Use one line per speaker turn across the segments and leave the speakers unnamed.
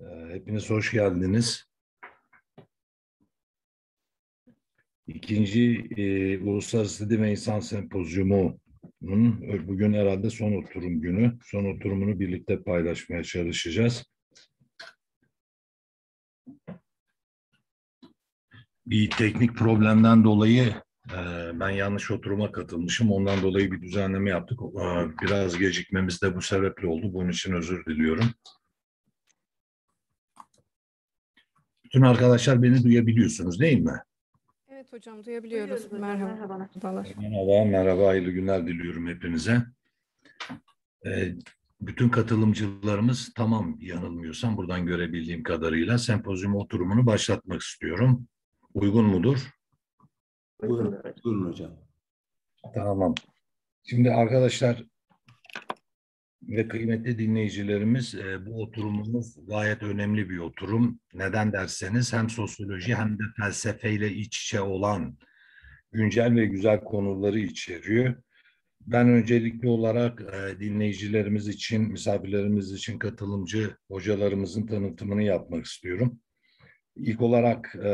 Ee, hepiniz hoş geldiniz. İkinci e, Uluslararası Dil ve İnsan Sempozyumu'nun bugün herhalde son oturum günü. Son oturumunu birlikte paylaşmaya çalışacağız. Bir teknik problemden dolayı e, ben yanlış oturuma katılmışım. Ondan dolayı bir düzenleme yaptık. E, biraz gecikmemiz de bu sebeple oldu. Bunun için özür diliyorum. Bütün arkadaşlar beni duyabiliyorsunuz değil mi?
Evet hocam duyabiliyoruz. Merhaba. Merhabalar.
Merhaba, merhaba. Hayırlı günler diliyorum hepinize. Ee, bütün katılımcılarımız tamam yanılmıyorsam buradan görebildiğim kadarıyla sempozyum oturumunu başlatmak istiyorum. Uygun mudur?
Buyurun, buyurun hocam.
Tamam. Şimdi arkadaşlar ve kıymetli dinleyicilerimiz e, bu oturumumuz gayet önemli bir oturum. Neden derseniz hem sosyoloji hem de felsefeyle iç içe olan güncel ve güzel konuları içeriyor. Ben öncelikli olarak e, dinleyicilerimiz için, misafirlerimiz için katılımcı hocalarımızın tanıtımını yapmak istiyorum. İlk olarak e,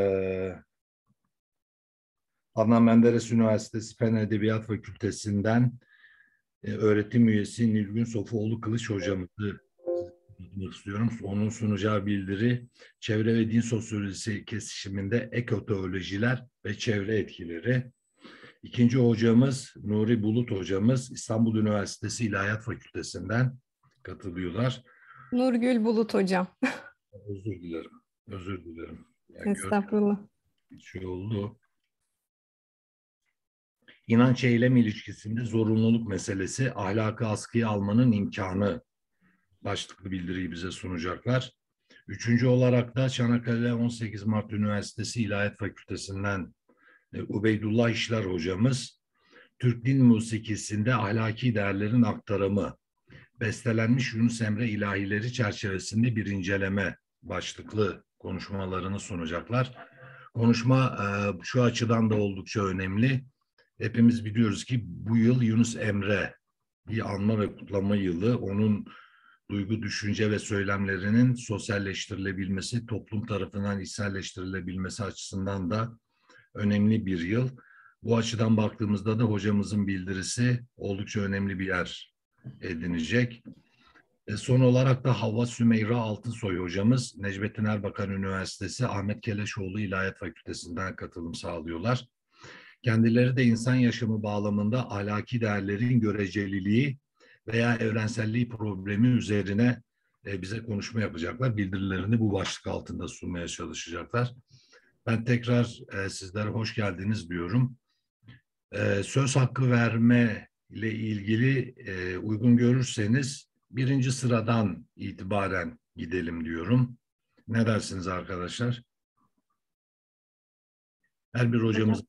Adnan Menderes Üniversitesi Fen Edebiyat Fakültesinden öğretim üyesi Nilgün Sofuoğlu Kılıç hocamızı istiyorum. Onun sunacağı bildiri çevre ve din sosyolojisi kesişiminde ekoteolojiler ve çevre etkileri. İkinci hocamız Nuri Bulut hocamız İstanbul Üniversitesi İlahiyat Fakültesinden katılıyorlar.
Nurgül Bulut hocam.
Özür dilerim. Özür dilerim. Yani
Estağfurullah.
Şey oldu. İnanç eylem ilişkisinde zorunluluk meselesi ahlakı askıya almanın imkanı başlıklı bildiriyi bize sunacaklar. Üçüncü olarak da Çanakkale 18 Mart Üniversitesi İlahiyat Fakültesinden e, Ubeydullah İşler hocamız Türk din musikisinde ahlaki değerlerin aktarımı bestelenmiş Yunus Emre ilahileri çerçevesinde bir inceleme başlıklı konuşmalarını sunacaklar. Konuşma e, şu açıdan da oldukça önemli. Hepimiz biliyoruz ki bu yıl Yunus Emre bir anma ve kutlama yılı. Onun duygu, düşünce ve söylemlerinin sosyalleştirilebilmesi, toplum tarafından içselleştirilebilmesi açısından da önemli bir yıl. Bu açıdan baktığımızda da hocamızın bildirisi oldukça önemli bir yer edinecek. E son olarak da Havva Sümeyra Altınsoy hocamız Necmettin Erbakan Üniversitesi Ahmet Keleşoğlu İlahiyat Fakültesinden katılım sağlıyorlar. Kendileri de insan yaşamı bağlamında ahlaki değerlerin göreceliliği veya evrenselliği problemi üzerine e, bize konuşma yapacaklar. Bildirilerini bu başlık altında sunmaya çalışacaklar. Ben tekrar e, sizlere hoş geldiniz diyorum. E, söz hakkı verme ile ilgili uygun görürseniz birinci sıradan itibaren gidelim diyorum. Ne dersiniz arkadaşlar? Her bir hocamız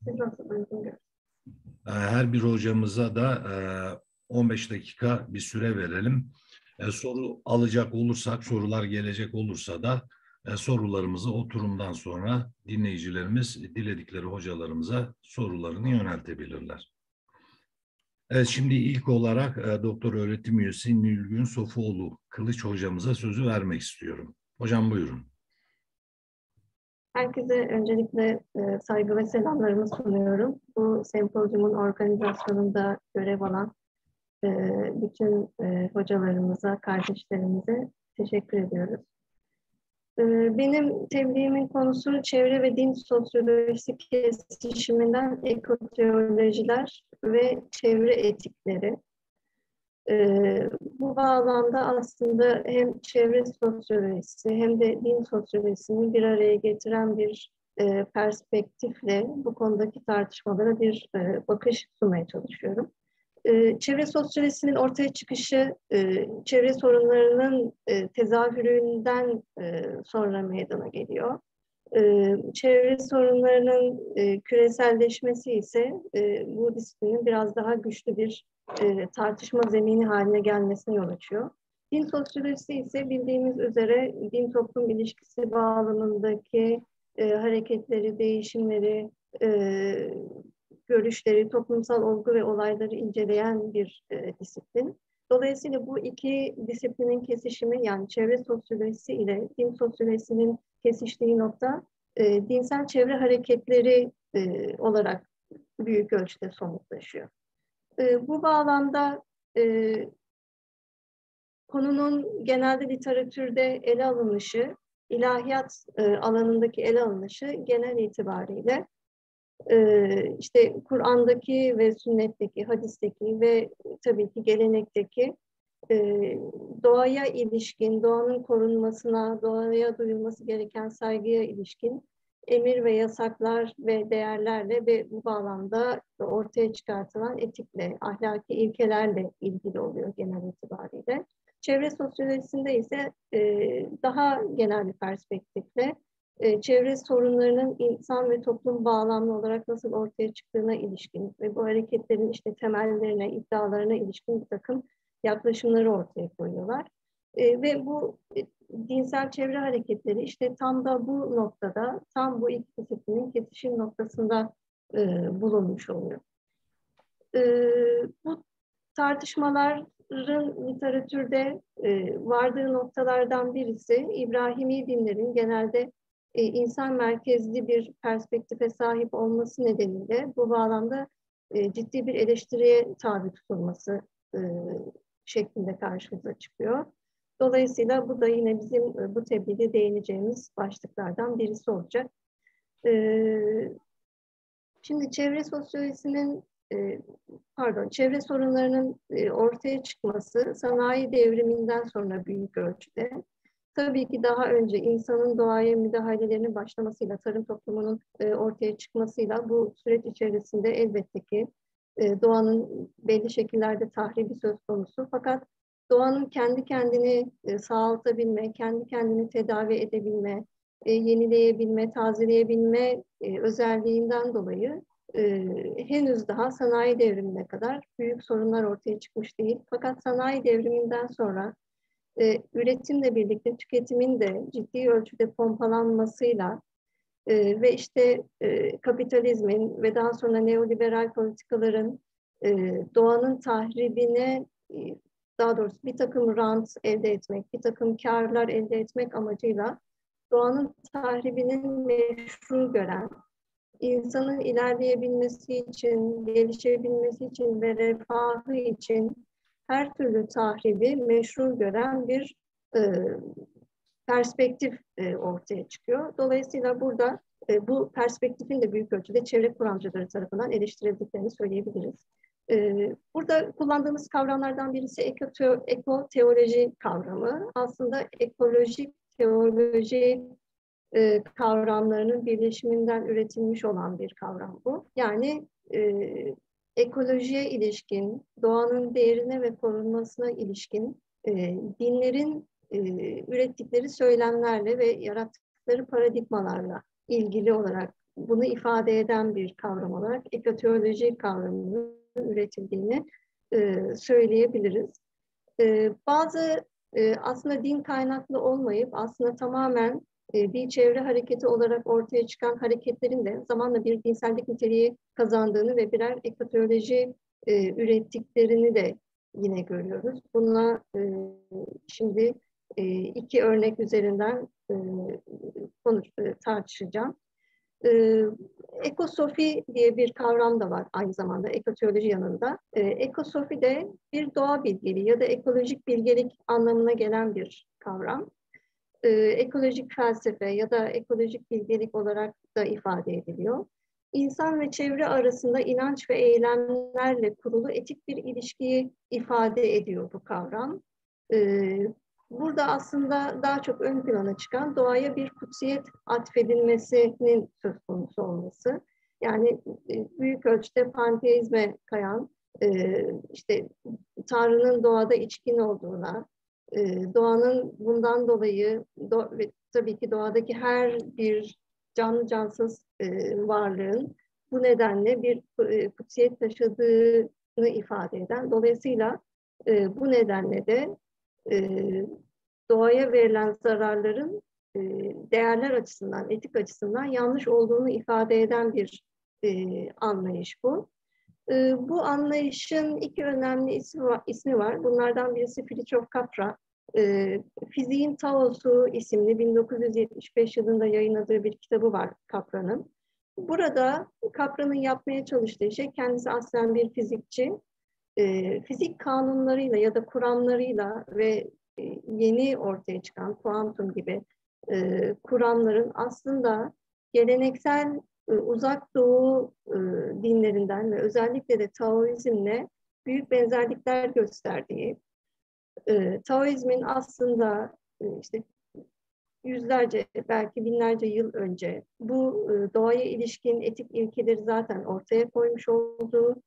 her bir hocamıza da 15 dakika bir süre verelim. Soru alacak olursak, sorular gelecek olursa da sorularımızı oturumdan sonra dinleyicilerimiz diledikleri hocalarımıza sorularını yöneltebilirler. Evet, şimdi ilk olarak doktor öğretim üyesi Nilgün Sofuoğlu Kılıç hocamıza sözü vermek istiyorum. Hocam buyurun.
Herkese öncelikle e, saygı ve selamlarımı sunuyorum. Bu sempozyumun organizasyonunda görev alan e, bütün e, hocalarımıza, kardeşlerimize teşekkür ediyoruz. Benim tebliğimin konusu çevre ve din sosyolojisi kesişiminden ekoteolojiler ve çevre etikleri. E, bu bağlamda aslında hem çevre sosyolojisi hem de din sosyolojisini bir araya getiren bir e, perspektifle bu konudaki tartışmalara bir e, bakış sunmaya çalışıyorum. E, çevre sosyolojisinin ortaya çıkışı e, çevre sorunlarının e, tezahüründen e, sonra meydana geliyor. E, çevre sorunlarının e, küreselleşmesi ise e, bu disiplinin biraz daha güçlü bir e, tartışma zemini haline gelmesine yol açıyor. Din sosyolojisi ise bildiğimiz üzere din toplum ilişkisi bağlamındaki e, hareketleri, değişimleri, e, görüşleri, toplumsal olgu ve olayları inceleyen bir e, disiplin. Dolayısıyla bu iki disiplinin kesişimi yani çevre sosyolojisi ile din sosyolojisinin kesiştiği nokta e, dinsel çevre hareketleri e, olarak büyük ölçüde somutlaşıyor. E, bu bağlamda e, konunun genelde literatürde ele alınışı, ilahiyat e, alanındaki ele alınışı genel itibariyle e, işte Kur'an'daki ve sünnetteki, hadisteki ve tabii ki gelenekteki e, doğaya ilişkin, doğanın korunmasına, doğaya duyulması gereken saygıya ilişkin emir ve yasaklar ve değerlerle ve bu bağlamda ortaya çıkartılan etikle, ahlaki ilkelerle ilgili oluyor genel itibariyle. Çevre sosyolojisinde ise e, daha genel bir perspektifle e, çevre sorunlarının insan ve toplum bağlamlı olarak nasıl ortaya çıktığına ilişkin ve bu hareketlerin işte temellerine, iddialarına ilişkin bir takım yaklaşımları ortaya koyuyorlar. E, ve bu dinsel çevre hareketleri işte tam da bu noktada, tam bu iki disiplinin kesişim noktasında e, bulunmuş oluyor. E, bu tartışmaların literatürde e, vardığı noktalardan birisi İbrahimi dinlerin genelde e, insan merkezli bir perspektife sahip olması nedeniyle bu bağlamda e, ciddi bir eleştiriye tabi tutulması e, şeklinde karşımıza çıkıyor. Dolayısıyla bu da yine bizim e, bu tebliğde değineceğimiz başlıklardan birisi olacak. E, şimdi çevre sosyolojisinin e, pardon, çevre sorunlarının ortaya çıkması sanayi devriminden sonra büyük ölçüde Tabii ki daha önce insanın doğaya müdahalelerinin başlamasıyla, tarım toplumunun ortaya çıkmasıyla bu süreç içerisinde elbette ki doğanın belli şekillerde tahribi söz konusu. Fakat doğanın kendi kendini e, sağaltabilme, kendi kendini tedavi edebilme, e, yenileyebilme, tazeleyebilme e, özelliğinden dolayı henüz daha sanayi devrimine kadar büyük sorunlar ortaya çıkmış değil. Fakat sanayi devriminden sonra üretimle birlikte tüketimin de ciddi ölçüde pompalanmasıyla ve işte kapitalizmin ve daha sonra neoliberal politikaların doğanın tahribine daha doğrusu bir takım rant elde etmek, bir takım karlar elde etmek amacıyla doğanın tahribinin meşru gören, insanın ilerleyebilmesi için, gelişebilmesi için ve refahı için her türlü tahribi meşru gören bir e, perspektif e, ortaya çıkıyor. Dolayısıyla burada e, bu perspektifin de büyük ölçüde çevre kuramcıları tarafından eleştirildiklerini söyleyebiliriz. Burada kullandığımız kavramlardan birisi ekoteo, ekoteoloji kavramı. Aslında ekolojik teoloji kavramlarının birleşiminden üretilmiş olan bir kavram bu. Yani ekolojiye ilişkin, doğanın değerine ve korunmasına ilişkin dinlerin ürettikleri söylemlerle ve yarattıkları paradigmalarla ilgili olarak bunu ifade eden bir kavram olarak ekoteoloji kavramının üretildiğini e, söyleyebiliriz. E, bazı e, aslında din kaynaklı olmayıp aslında tamamen e, bir çevre hareketi olarak ortaya çıkan hareketlerin de zamanla bir dinsellik niteliği kazandığını ve birer ekotoloji e, ürettiklerini de yine görüyoruz. Buna e, şimdi e, iki örnek üzerinden e, konuş, e, tartışacağım. E, ekosofi diye bir kavram da var aynı zamanda ekoteoloji yanında. E, ekosofi de bir doğa bilgeliği ya da ekolojik bilgelik anlamına gelen bir kavram e, ekolojik felsefe ya da ekolojik bilgelik olarak da ifade ediliyor. İnsan ve çevre arasında inanç ve eylemlerle kurulu etik bir ilişkiyi ifade ediyor bu kavram. E, burada aslında daha çok ön plana çıkan doğaya bir kutsiyet atfedilmesinin söz konusu olması. Yani e, büyük ölçüde panteizme kayan, e, işte Tanrı'nın doğada içkin olduğuna, e, doğanın bundan dolayı do, ve tabii ki doğadaki her bir canlı cansız varlığın bu nedenle bir kutsiyet taşıdığını ifade eden. Dolayısıyla bu nedenle de doğaya verilen zararların e, değerler açısından, etik açısından yanlış olduğunu ifade eden bir e, anlayış bu. E, bu anlayışın iki önemli ismi var. Bunlardan birisi Fritjof Capra. Fiziğin Taosu isimli 1975 yılında yayınladığı bir kitabı var Capra'nın. Burada Capra'nın yapmaya çalıştığı şey kendisi aslen bir fizikçi. Fizik kanunlarıyla ya da kuramlarıyla ve yeni ortaya çıkan kuantum gibi e, kuramların aslında geleneksel e, uzak doğu e, dinlerinden ve özellikle de Taoizmle büyük benzerlikler gösterdiği, e, Taoizmin aslında e, işte yüzlerce belki binlerce yıl önce bu e, doğaya ilişkin etik ilkeleri zaten ortaya koymuş olduğu, e,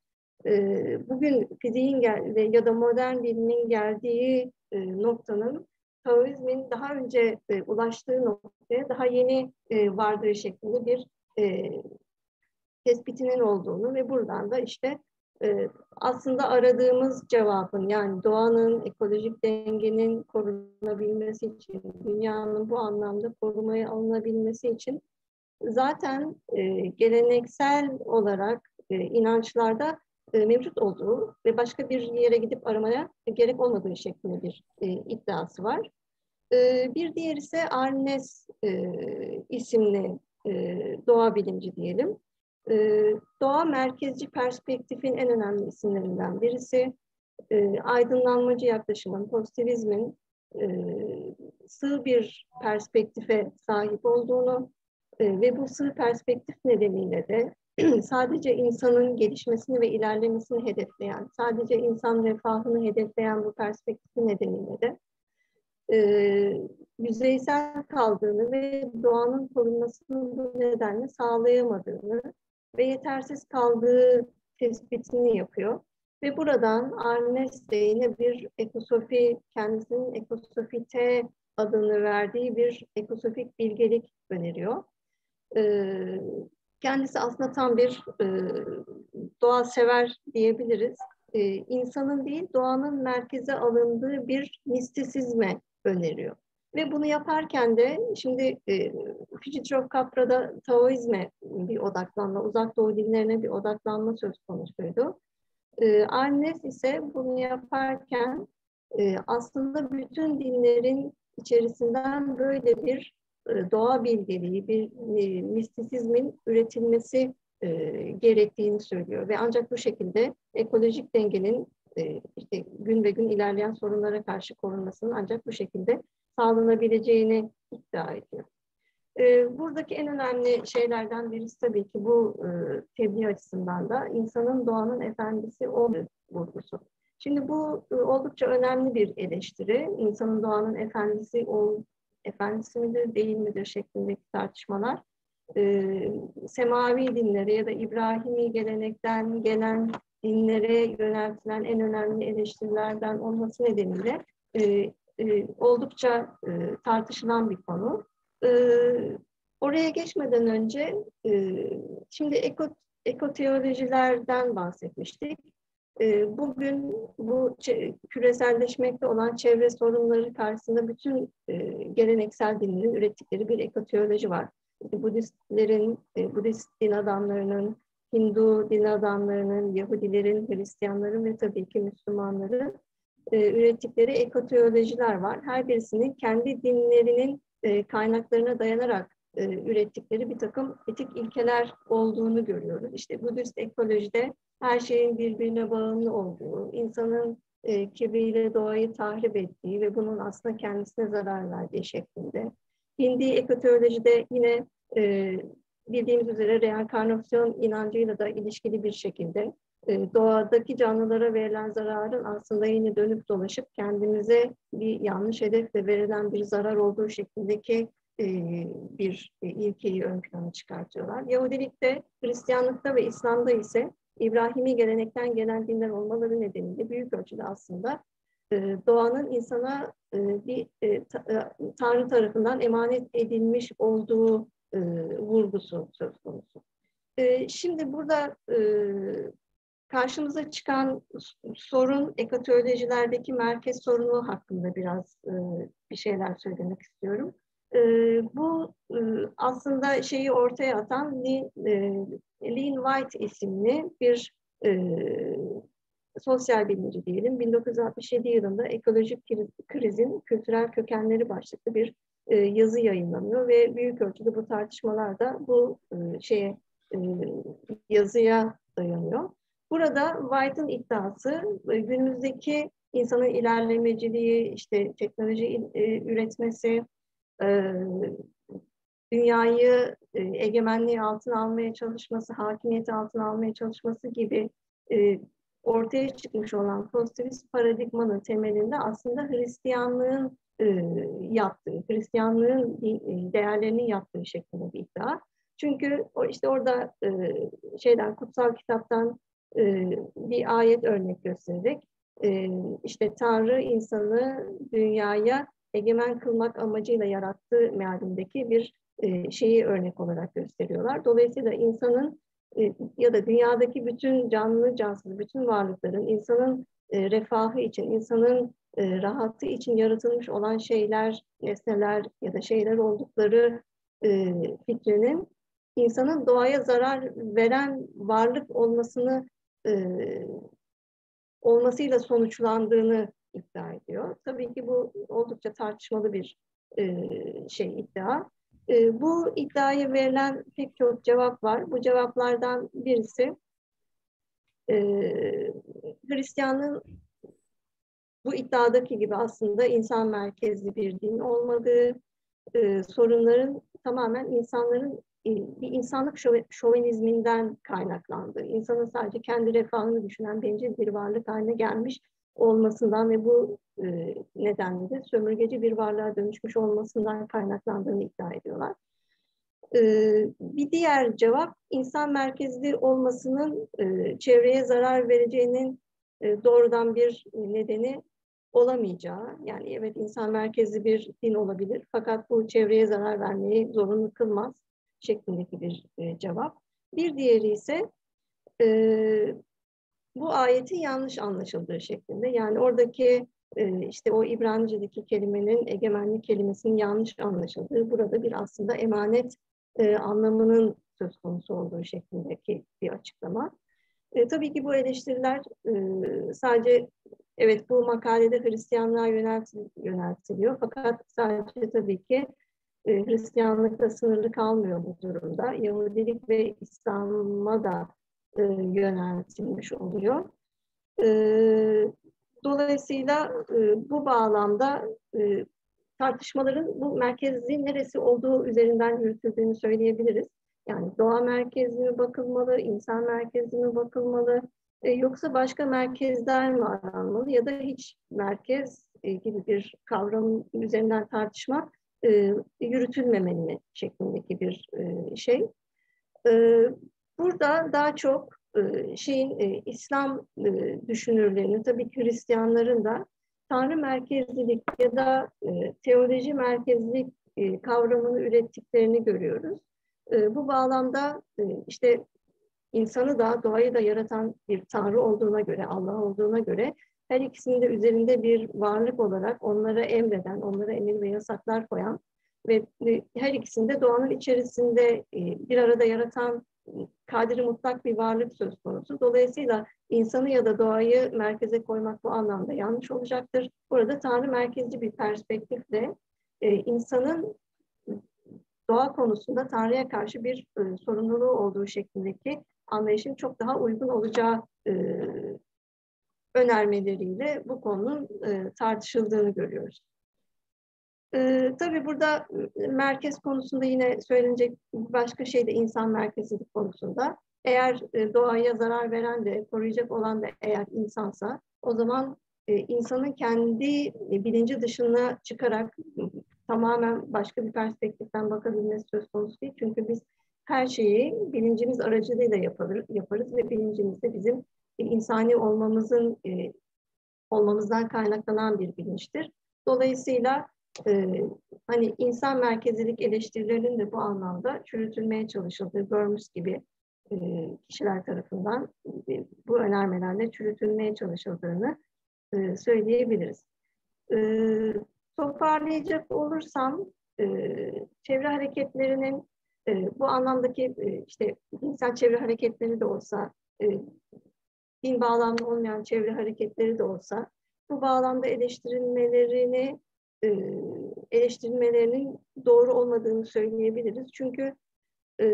bugün fiziğin gel ya da modern bilimin geldiği noktanın Taoizmin daha önce ulaştığı noktaya daha yeni vardığı şeklinde bir tespitinin olduğunu ve buradan da işte aslında aradığımız cevabın yani doğanın, ekolojik dengenin korunabilmesi için, dünyanın bu anlamda korumaya alınabilmesi için zaten geleneksel olarak inançlarda e, mevcut olduğu ve başka bir yere gidip aramaya gerek olmadığı şeklinde bir e, iddiası var. E, bir diğer ise Arnes isimli doğa bilimci diyelim. Doğa merkezci perspektifin en önemli isimlerinden birisi. Aydınlanmacı yaklaşımın, pozitivizmin sığ bir perspektife sahip olduğunu ve bu sığ perspektif nedeniyle de sadece insanın gelişmesini ve ilerlemesini hedefleyen, sadece insan refahını hedefleyen bu perspektifi nedeniyle de e, yüzeysel kaldığını ve doğanın korunmasını bu nedenle sağlayamadığını ve yetersiz kaldığı tespitini yapıyor. Ve buradan Arnes de yine bir ekosofi, kendisinin ekosofi T adını verdiği bir ekosofik bilgelik öneriyor. Ee, kendisi aslında tam bir e, doğa sever diyebiliriz. E, insanın değil, doğanın merkeze alındığı bir mistisizme öneriyor. Ve bunu yaparken de şimdi e, Fritjof Capra'da Taoizme bir odaklanma, uzak doğu dinlerine bir odaklanma söz konusuydu. E, Arnes ise bunu yaparken e, aslında bütün dinlerin içerisinden böyle bir doğa bilgeliği, bir e, mistisizmin üretilmesi e, gerektiğini söylüyor. Ve ancak bu şekilde ekolojik dengenin e, işte gün ve gün ilerleyen sorunlara karşı korunmasının ancak bu şekilde sağlanabileceğini iddia ediyor. E, buradaki en önemli şeylerden birisi tabii ki bu e, tebliğ açısından da insanın doğanın efendisi olma vurgusu. Şimdi bu e, oldukça önemli bir eleştiri. İnsanın doğanın efendisi ol, efendisi midir, değil midir şeklindeki tartışmalar. E, semavi dinlere ya da İbrahimi gelenekten gelen dinlere yöneltilen en önemli eleştirilerden olması nedeniyle e, e, oldukça e, tartışılan bir konu. E, oraya geçmeden önce e, şimdi eko, ekoteolojilerden bahsetmiştik. E, bugün bu küreselleşmekte olan çevre sorunları karşısında bütün e, geleneksel dinlerin ürettikleri bir ekoteoloji var. Budistlerin, e, Budist din adamlarının, Hindu din adamlarının, Yahudilerin, Hristiyanların ve tabii ki Müslümanların e, ürettikleri ekoteolojiler var. Her birisinin kendi dinlerinin e, kaynaklarına dayanarak e, ürettikleri bir takım etik ilkeler olduğunu görüyoruz. İşte Budist ekolojide her şeyin birbirine bağımlı olduğu, insanın e, kibriyle doğayı tahrip ettiği ve bunun aslında kendisine zarar verdiği şeklinde. Hindi ekoteolojide yine e, bildiğimiz üzere reenkarnasyon inancıyla da ilişkili bir şekilde e, doğadaki canlılara verilen zararın aslında yine dönüp dolaşıp kendimize bir yanlış hedefle verilen bir zarar olduğu şeklindeki e, bir ilkeyi ön plana çıkartıyorlar. Yahudilikte, Hristiyanlıkta ve İslam'da ise İbrahimi gelenekten gelen dinler olmaları nedeniyle büyük ölçüde aslında e, doğanın insana bir Tanrı tarafından emanet edilmiş olduğu vurgusu söz konusu. Şimdi burada karşımıza çıkan sorun ekotolojilerdeki merkez sorunu hakkında biraz e, bir şeyler söylemek istiyorum. E, bu e, aslında şeyi ortaya atan Lynn, e, Lynn White isimli bir e, sosyal bilimci diyelim 1967 yılında ekolojik krizin kültürel kökenleri başlıklı bir e, yazı yayınlanıyor ve büyük ölçüde bu tartışmalar bu e, şeye e, yazıya dayanıyor. Burada White'ın iddiası e, günümüzdeki insanın ilerlemeciliği, işte teknoloji e, üretmesi, e, dünyayı e, egemenliği altına almaya çalışması, hakimiyeti altına almaya çalışması gibi e, ortaya çıkmış olan pozitivist paradigmanın temelinde aslında Hristiyanlığın e, yaptığı, Hristiyanlığın e, değerlerini yaptığı şeklinde bir iddia. Çünkü o işte orada e, şeyden kutsal kitaptan e, bir ayet örnek göstererek e, işte Tanrı insanı dünyaya egemen kılmak amacıyla yarattığı mealindeki bir e, şeyi örnek olarak gösteriyorlar. Dolayısıyla insanın e, ya da dünyadaki bütün canlı cansız, bütün varlıkların insanın e, refahı için, insanın e, rahatı için yaratılmış olan şeyler, nesneler ya da şeyler oldukları e, fikrinin insanın doğaya zarar veren varlık olmasını e, olmasıyla sonuçlandığını iddia ediyor. Tabii ki bu oldukça tartışmalı bir e, şey iddia. E, bu iddiaya verilen pek çok cevap var. Bu cevaplardan birisi e, Hristiyanlığın bu iddiadaki gibi aslında insan merkezli bir din olmadığı, e, sorunların tamamen insanların e, bir insanlık şovenizminden kaynaklandığı, insanın sadece kendi refahını düşünen bencil bir varlık haline gelmiş olmasından ve bu e, nedenle de sömürgeci bir varlığa dönüşmüş olmasından kaynaklandığını iddia ediyorlar. E, bir diğer cevap insan merkezli olmasının e, çevreye zarar vereceğinin e, doğrudan bir nedeni olamayacağı. Yani evet insan merkezli bir din olabilir fakat bu çevreye zarar vermeyi zorunlu kılmaz şeklindeki bir e, cevap. Bir diğeri ise e, bu ayetin yanlış anlaşıldığı şeklinde. Yani oradaki e, işte o İbranice'deki kelimenin egemenlik kelimesinin yanlış anlaşıldığı, burada bir aslında emanet e, anlamının söz konusu olduğu şeklindeki bir açıklama. E, tabii ki bu eleştiriler e, sadece evet bu makalede Hristiyanlığa yöneltiliyor fakat sadece tabii ki e, Hristiyanlıkta sınırlı kalmıyor bu durumda. Yahudilik ve İslam'a da e, yöneltilmiş oluyor. E, dolayısıyla e, bu bağlamda e, tartışmaların bu merkezli neresi olduğu üzerinden yürütüldüğünü söyleyebiliriz. Yani doğa merkezli mi bakılmalı, insan merkezli mi bakılmalı, e, yoksa başka merkezler mi aranmalı ya da hiç merkez e, gibi bir kavram üzerinden tartışmak e, yürütülmemeli şeklindeki bir e, şey. E, burada daha çok e, şeyin e, İslam e, düşünürlerinin, tabii ki Hristiyanların da Tanrı merkezlilik ya da e, teoloji merkezlilik e, kavramını ürettiklerini görüyoruz. Bu bağlamda işte insanı da doğayı da yaratan bir Tanrı olduğuna göre, Allah olduğuna göre her ikisinin de üzerinde bir varlık olarak onlara emreden, onlara emir ve yasaklar koyan ve her ikisinde doğanın içerisinde bir arada yaratan kadiri mutlak bir varlık söz konusu. Dolayısıyla insanı ya da doğayı merkeze koymak bu anlamda yanlış olacaktır. Burada Tanrı merkezci bir perspektifle e, insanın doğa konusunda Tanrı'ya karşı bir e, sorumluluğu olduğu şeklindeki anlayışın çok daha uygun olacağı e, önermeleriyle bu konunun e, tartışıldığını görüyoruz. E, tabii burada merkez konusunda yine söylenecek başka şey de insan merkezlilik konusunda. Eğer e, doğaya zarar veren de koruyacak olan da eğer insansa o zaman e, insanın kendi bilinci dışına çıkarak tamamen başka bir perspektiften bakabilmesi söz konusu değil. Çünkü biz her şeyi bilincimiz aracılığıyla yaparız, yaparız ve bilincimiz de bizim insani olmamızın e, olmamızdan kaynaklanan bir bilinçtir. Dolayısıyla e, hani insan merkezilik eleştirilerinin de bu anlamda çürütülmeye çalışıldığı Burns gibi e, kişiler tarafından e, bu önermelerle çürütülmeye çalışıldığını e, söyleyebiliriz. E, toparlayacak olursam e, çevre hareketlerinin e, bu anlamdaki e, işte insan çevre hareketleri de olsa e, din bağlamlı olmayan çevre hareketleri de olsa bu bağlamda eleştirilmelerini e, eleştirilmelerinin doğru olmadığını söyleyebiliriz. Çünkü e,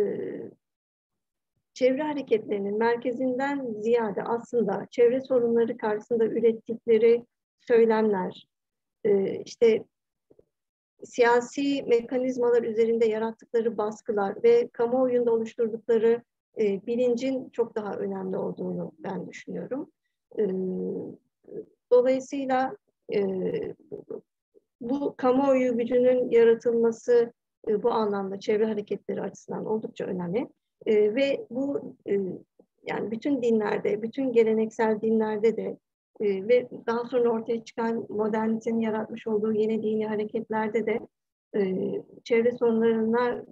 çevre hareketlerinin merkezinden ziyade aslında çevre sorunları karşısında ürettikleri söylemler, e, işte siyasi mekanizmalar üzerinde yarattıkları baskılar ve kamuoyunda oluşturdukları e, bilincin çok daha önemli olduğunu ben düşünüyorum. E, dolayısıyla e, bu kamuoyu gücünün yaratılması e, bu anlamda çevre hareketleri açısından oldukça önemli. E, ve bu e, yani bütün dinlerde, bütün geleneksel dinlerde de e, ve daha sonra ortaya çıkan modernitenin yaratmış olduğu yeni dini hareketlerde de e, çevre sorunlarına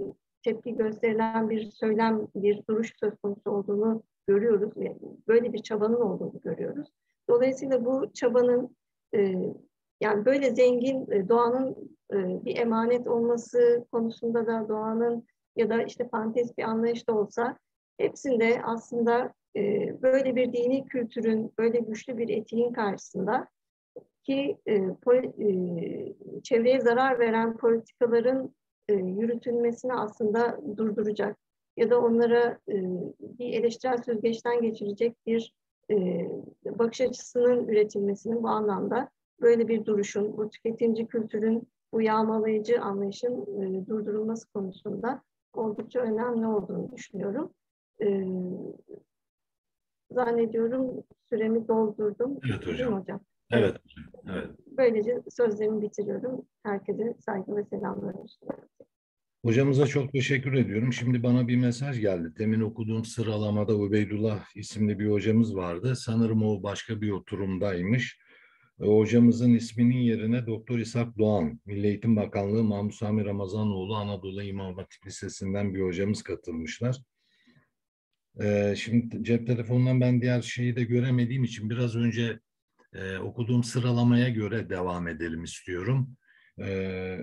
tepki gösterilen bir söylem, bir duruş söz konusu olduğunu görüyoruz. ve Böyle bir çabanın olduğunu görüyoruz. Dolayısıyla bu çabanın e, yani böyle zengin e, doğanın e, bir emanet olması konusunda da doğanın ya da işte fantez bir anlayışta olsa hepsinde aslında e, böyle bir dini kültürün, böyle güçlü bir etiğin karşısında ki çevreye zarar veren politikaların yürütülmesini aslında durduracak ya da onlara bir eleştirel süzgeçten geçirecek bir bakış açısının üretilmesinin bu anlamda böyle bir duruşun, bu tüketimci kültürün, bu yağmalayıcı anlayışın e, durdurulması konusunda oldukça önemli olduğunu düşünüyorum. E, zannediyorum süremi doldurdum.
Evet hocam.
Değil mi hocam?
Evet. evet.
Böylece sözlerimi bitiriyorum. Herkese saygı ve selamlarımı sunuyorum.
Hocamıza çok teşekkür ediyorum. Şimdi bana bir mesaj geldi. Temin okuduğum sıralamada Ubeydullah isimli bir hocamız vardı. Sanırım o başka bir oturumdaymış. Hocamızın isminin yerine Doktor İshak Doğan, Milli Eğitim Bakanlığı Mahmut Sami Ramazanoğlu Anadolu İmam Hatip Lisesi'nden bir hocamız katılmışlar. E, şimdi cep telefonundan ben diğer şeyi de göremediğim için biraz önce e, okuduğum sıralamaya göre devam edelim istiyorum. E,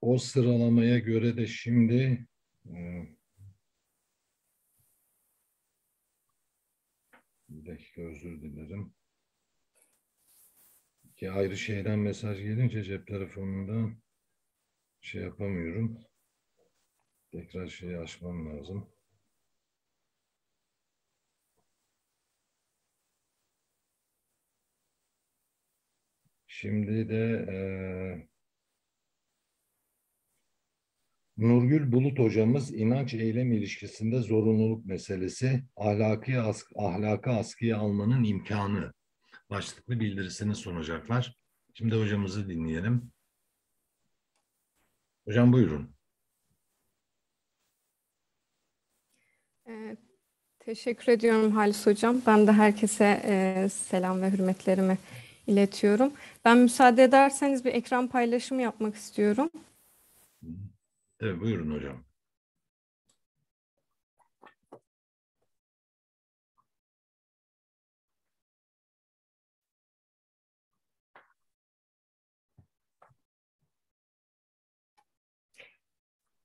o sıralamaya göre de şimdi e, bir dakika özür dilerim. Ki ayrı şeyden mesaj gelince cep telefonunda şey yapamıyorum. Tekrar şeyi açmam lazım. Şimdi de eee Nurgül Bulut hocamız inanç eylem ilişkisinde zorunluluk meselesi, ahlaki as ahlaka askıya almanın imkanı başlıklı bildirisini sunacaklar. Şimdi hocamızı dinleyelim. Hocam buyurun.
Ee, teşekkür ediyorum Halis Hocam. Ben de herkese e, selam ve hürmetlerimi iletiyorum. Ben müsaade ederseniz bir ekran paylaşımı yapmak istiyorum.
Evet buyurun hocam.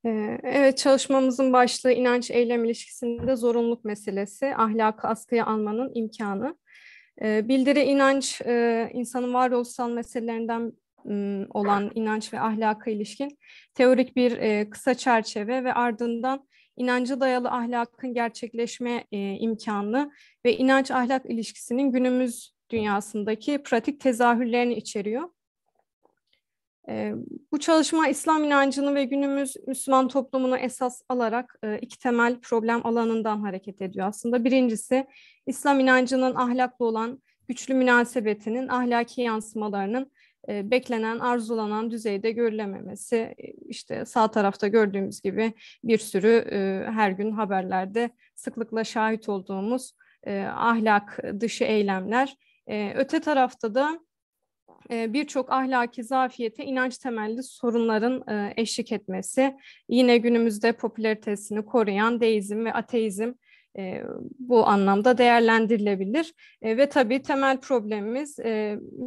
Evet, çalışmamızın başlığı inanç eylem ilişkisinde zorunluluk meselesi, ahlakı askıya almanın imkanı. Ee, Bildiri inanç, e, insanın varoluşsal meselelerinden m, olan inanç ve ahlaka ilişkin teorik bir e, kısa çerçeve ve ardından inancı dayalı ahlakın gerçekleşme e, imkanı ve inanç ahlak ilişkisinin günümüz dünyasındaki pratik tezahürlerini içeriyor. E, bu çalışma İslam inancını ve günümüz Müslüman toplumunu esas alarak e, iki temel problem alanından hareket ediyor aslında. Birincisi İslam inancının ahlaklı olan güçlü münasebetinin ahlaki yansımalarının e, beklenen, arzulanan düzeyde görülememesi. İşte sağ tarafta gördüğümüz gibi bir sürü e, her gün haberlerde sıklıkla şahit olduğumuz e, ahlak dışı eylemler. E, öte tarafta da birçok ahlaki zafiyete inanç temelli sorunların e, eşlik etmesi, yine günümüzde popülaritesini koruyan deizm ve ateizm e, bu anlamda değerlendirilebilir. E, ve tabii temel problemimiz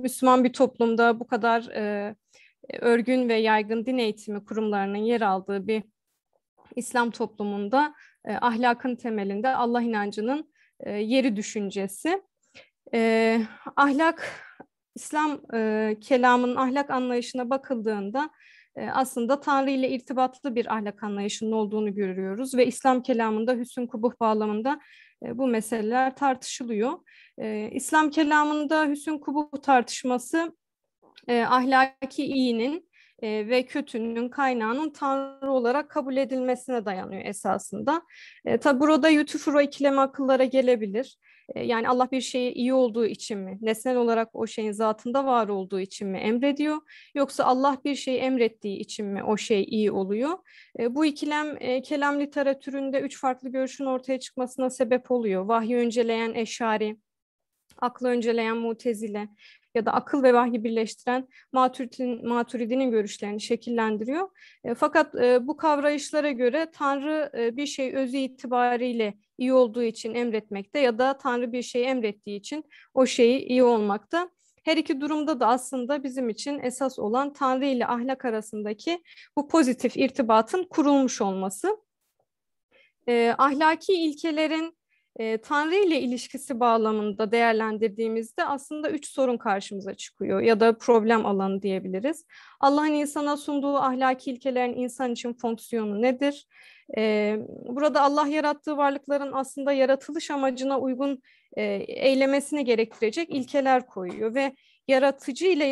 Müslüman bir toplumda bu kadar örgün ve yaygın din eğitimi kurumlarının yer aldığı bir İslam toplumunda ahlakın temelinde Allah inancının yeri düşüncesi. E, ahlak, İslam e, kelamının ahlak anlayışına bakıldığında e, aslında Tanrı ile irtibatlı bir ahlak anlayışının olduğunu görüyoruz ve İslam kelamında hüsn kubuh bağlamında e, bu meseleler tartışılıyor. E, İslam kelamında hüsn kubuh tartışması e, ahlaki iyinin e, ve kötünün kaynağının Tanrı olarak kabul edilmesine dayanıyor esasında. E, tabi burada Yutufuro ikileme akıllara gelebilir. Yani Allah bir şeyi iyi olduğu için mi, nesnel olarak o şeyin zatında var olduğu için mi emrediyor, yoksa Allah bir şeyi emrettiği için mi o şey iyi oluyor? Bu ikilem kelam literatüründe üç farklı görüşün ortaya çıkmasına sebep oluyor. Vahyi önceleyen eşari, aklı önceleyen mutezile ya da akıl ve vahyi birleştiren Maturidin, Maturidi'nin görüşlerini şekillendiriyor. E, fakat e, bu kavrayışlara göre Tanrı e, bir şey özü itibariyle iyi olduğu için emretmekte ya da Tanrı bir şeyi emrettiği için o şeyi iyi olmakta. Her iki durumda da aslında bizim için esas olan Tanrı ile ahlak arasındaki bu pozitif irtibatın kurulmuş olması. E, ahlaki ilkelerin e, Tanrı ile ilişkisi bağlamında değerlendirdiğimizde aslında üç sorun karşımıza çıkıyor ya da problem alanı diyebiliriz. Allah'ın insana sunduğu ahlaki ilkelerin insan için fonksiyonu nedir? E, burada Allah yarattığı varlıkların aslında yaratılış amacına uygun e, eylemesini gerektirecek ilkeler koyuyor ve yaratıcı ile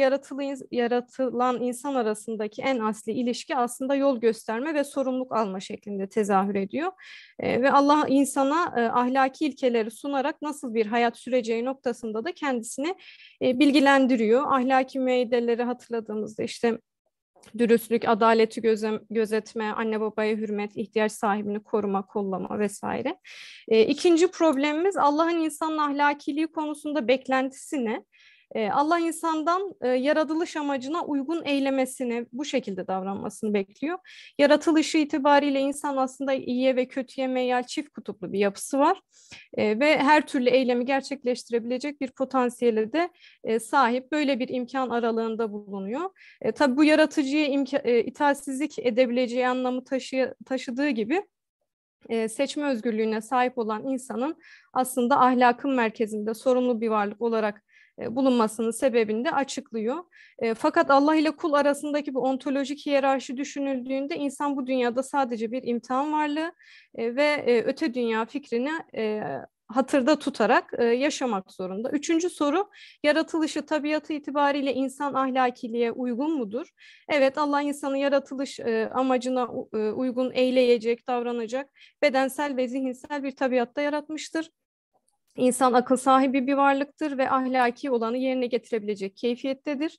yaratılan insan arasındaki en asli ilişki aslında yol gösterme ve sorumluluk alma şeklinde tezahür ediyor. E, ve Allah insana e, ahlaki ilkeleri sunarak nasıl bir hayat süreceği noktasında da kendisini e, bilgilendiriyor. Ahlaki müeyyideleri hatırladığımızda işte dürüstlük, adaleti gözem, gözetme, anne babaya hürmet, ihtiyaç sahibini koruma, kollama vesaire. E, ikinci problemimiz Allah'ın insanın ahlakiliği konusunda beklentisi ne? Ee, Allah insandan e, yaratılış amacına uygun eylemesini, bu şekilde davranmasını bekliyor. Yaratılışı itibariyle insan aslında iyiye ve kötüye meyal çift kutuplu bir yapısı var. Ee, ve her türlü eylemi gerçekleştirebilecek bir potansiyele de e, sahip. Böyle bir imkan aralığında bulunuyor. E, tabii bu yaratıcıya imka- itaatsizlik edebileceği anlamı taşı- taşıdığı gibi seçme özgürlüğüne sahip olan insanın aslında ahlakın merkezinde sorumlu bir varlık olarak bulunmasının sebebini de açıklıyor. E, fakat Allah ile kul arasındaki bu ontolojik hiyerarşi düşünüldüğünde insan bu dünyada sadece bir imtihan varlığı e, ve öte dünya fikrini hatırda tutarak yaşamak zorunda. Üçüncü soru, yaratılışı tabiatı itibariyle insan ahlakiliğe uygun mudur? Evet, Allah insanı yaratılış amacına uygun eyleyecek, davranacak, bedensel ve zihinsel bir tabiatta yaratmıştır. İnsan akıl sahibi bir varlıktır ve ahlaki olanı yerine getirebilecek keyfiyettedir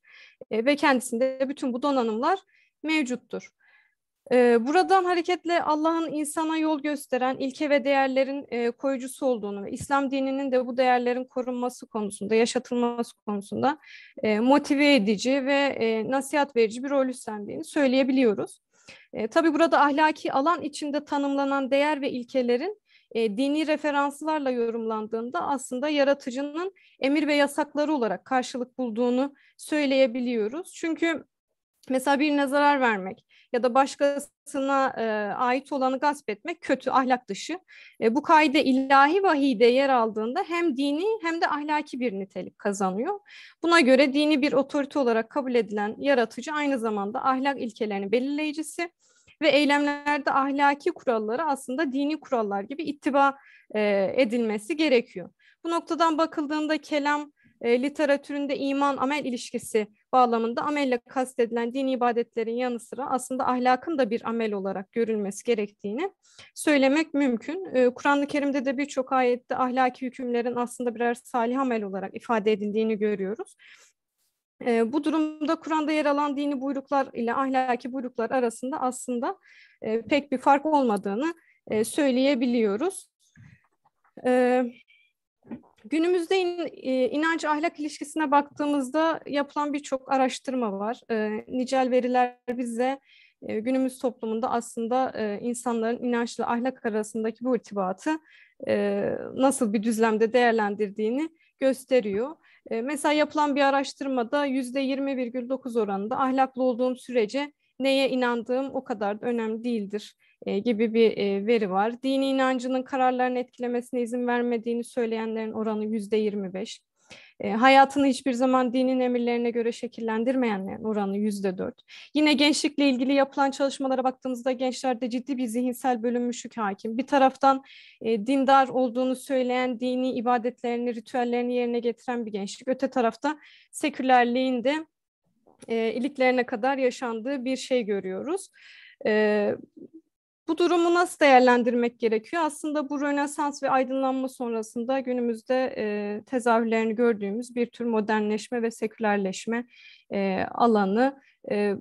e, ve kendisinde bütün bu donanımlar mevcuttur. E, buradan hareketle Allah'ın insana yol gösteren ilke ve değerlerin e, koyucusu olduğunu ve İslam dininin de bu değerlerin korunması konusunda, yaşatılması konusunda e, motive edici ve e, nasihat verici bir rol üstlendiğini söyleyebiliyoruz. E, tabii burada ahlaki alan içinde tanımlanan değer ve ilkelerin e, dini referanslarla yorumlandığında aslında yaratıcının emir ve yasakları olarak karşılık bulduğunu söyleyebiliyoruz. Çünkü mesela birine zarar vermek ya da başkasına e, ait olanı gasp etmek kötü, ahlak dışı. E, bu kaide ilahi vahide yer aldığında hem dini hem de ahlaki bir nitelik kazanıyor. Buna göre dini bir otorite olarak kabul edilen yaratıcı aynı zamanda ahlak ilkelerini belirleyicisi ve eylemlerde ahlaki kuralları aslında dini kurallar gibi ittiba e, edilmesi gerekiyor. Bu noktadan bakıldığında kelam e, literatüründe iman amel ilişkisi bağlamında amelle kastedilen dini ibadetlerin yanı sıra aslında ahlakın da bir amel olarak görülmesi gerektiğini söylemek mümkün. E, Kur'an-ı Kerim'de de birçok ayette ahlaki hükümlerin aslında birer salih amel olarak ifade edildiğini görüyoruz. E, bu durumda Kur'an'da yer alan dini buyruklar ile ahlaki buyruklar arasında aslında e, pek bir fark olmadığını e, söyleyebiliyoruz. E, günümüzde in, e, inanç ahlak ilişkisine baktığımızda yapılan birçok araştırma var. E, nicel veriler bize e, günümüz toplumunda aslında e, insanların inançla ahlak arasındaki bu irtibatı e, nasıl bir düzlemde değerlendirdiğini gösteriyor. E, mesela yapılan bir araştırmada %20,9 oranında ahlaklı olduğum sürece neye inandığım o kadar da önemli değildir e, gibi bir e, veri var. Dini inancının kararlarını etkilemesine izin vermediğini söyleyenlerin oranı yüzde 25. E, hayatını hiçbir zaman dinin emirlerine göre şekillendirmeyenlerin oranı yüzde dört. Yine gençlikle ilgili yapılan çalışmalara baktığımızda gençlerde ciddi bir zihinsel bölünmüşlük hakim. Bir taraftan e, dindar olduğunu söyleyen dini ibadetlerini, ritüellerini yerine getiren bir gençlik. Öte tarafta sekülerliğin de e, iliklerine kadar yaşandığı bir şey görüyoruz. E, bu durumu nasıl değerlendirmek gerekiyor? Aslında bu Rönesans ve aydınlanma sonrasında günümüzde e, tezahürlerini gördüğümüz bir tür modernleşme ve sekülerleşme e, alanı. E,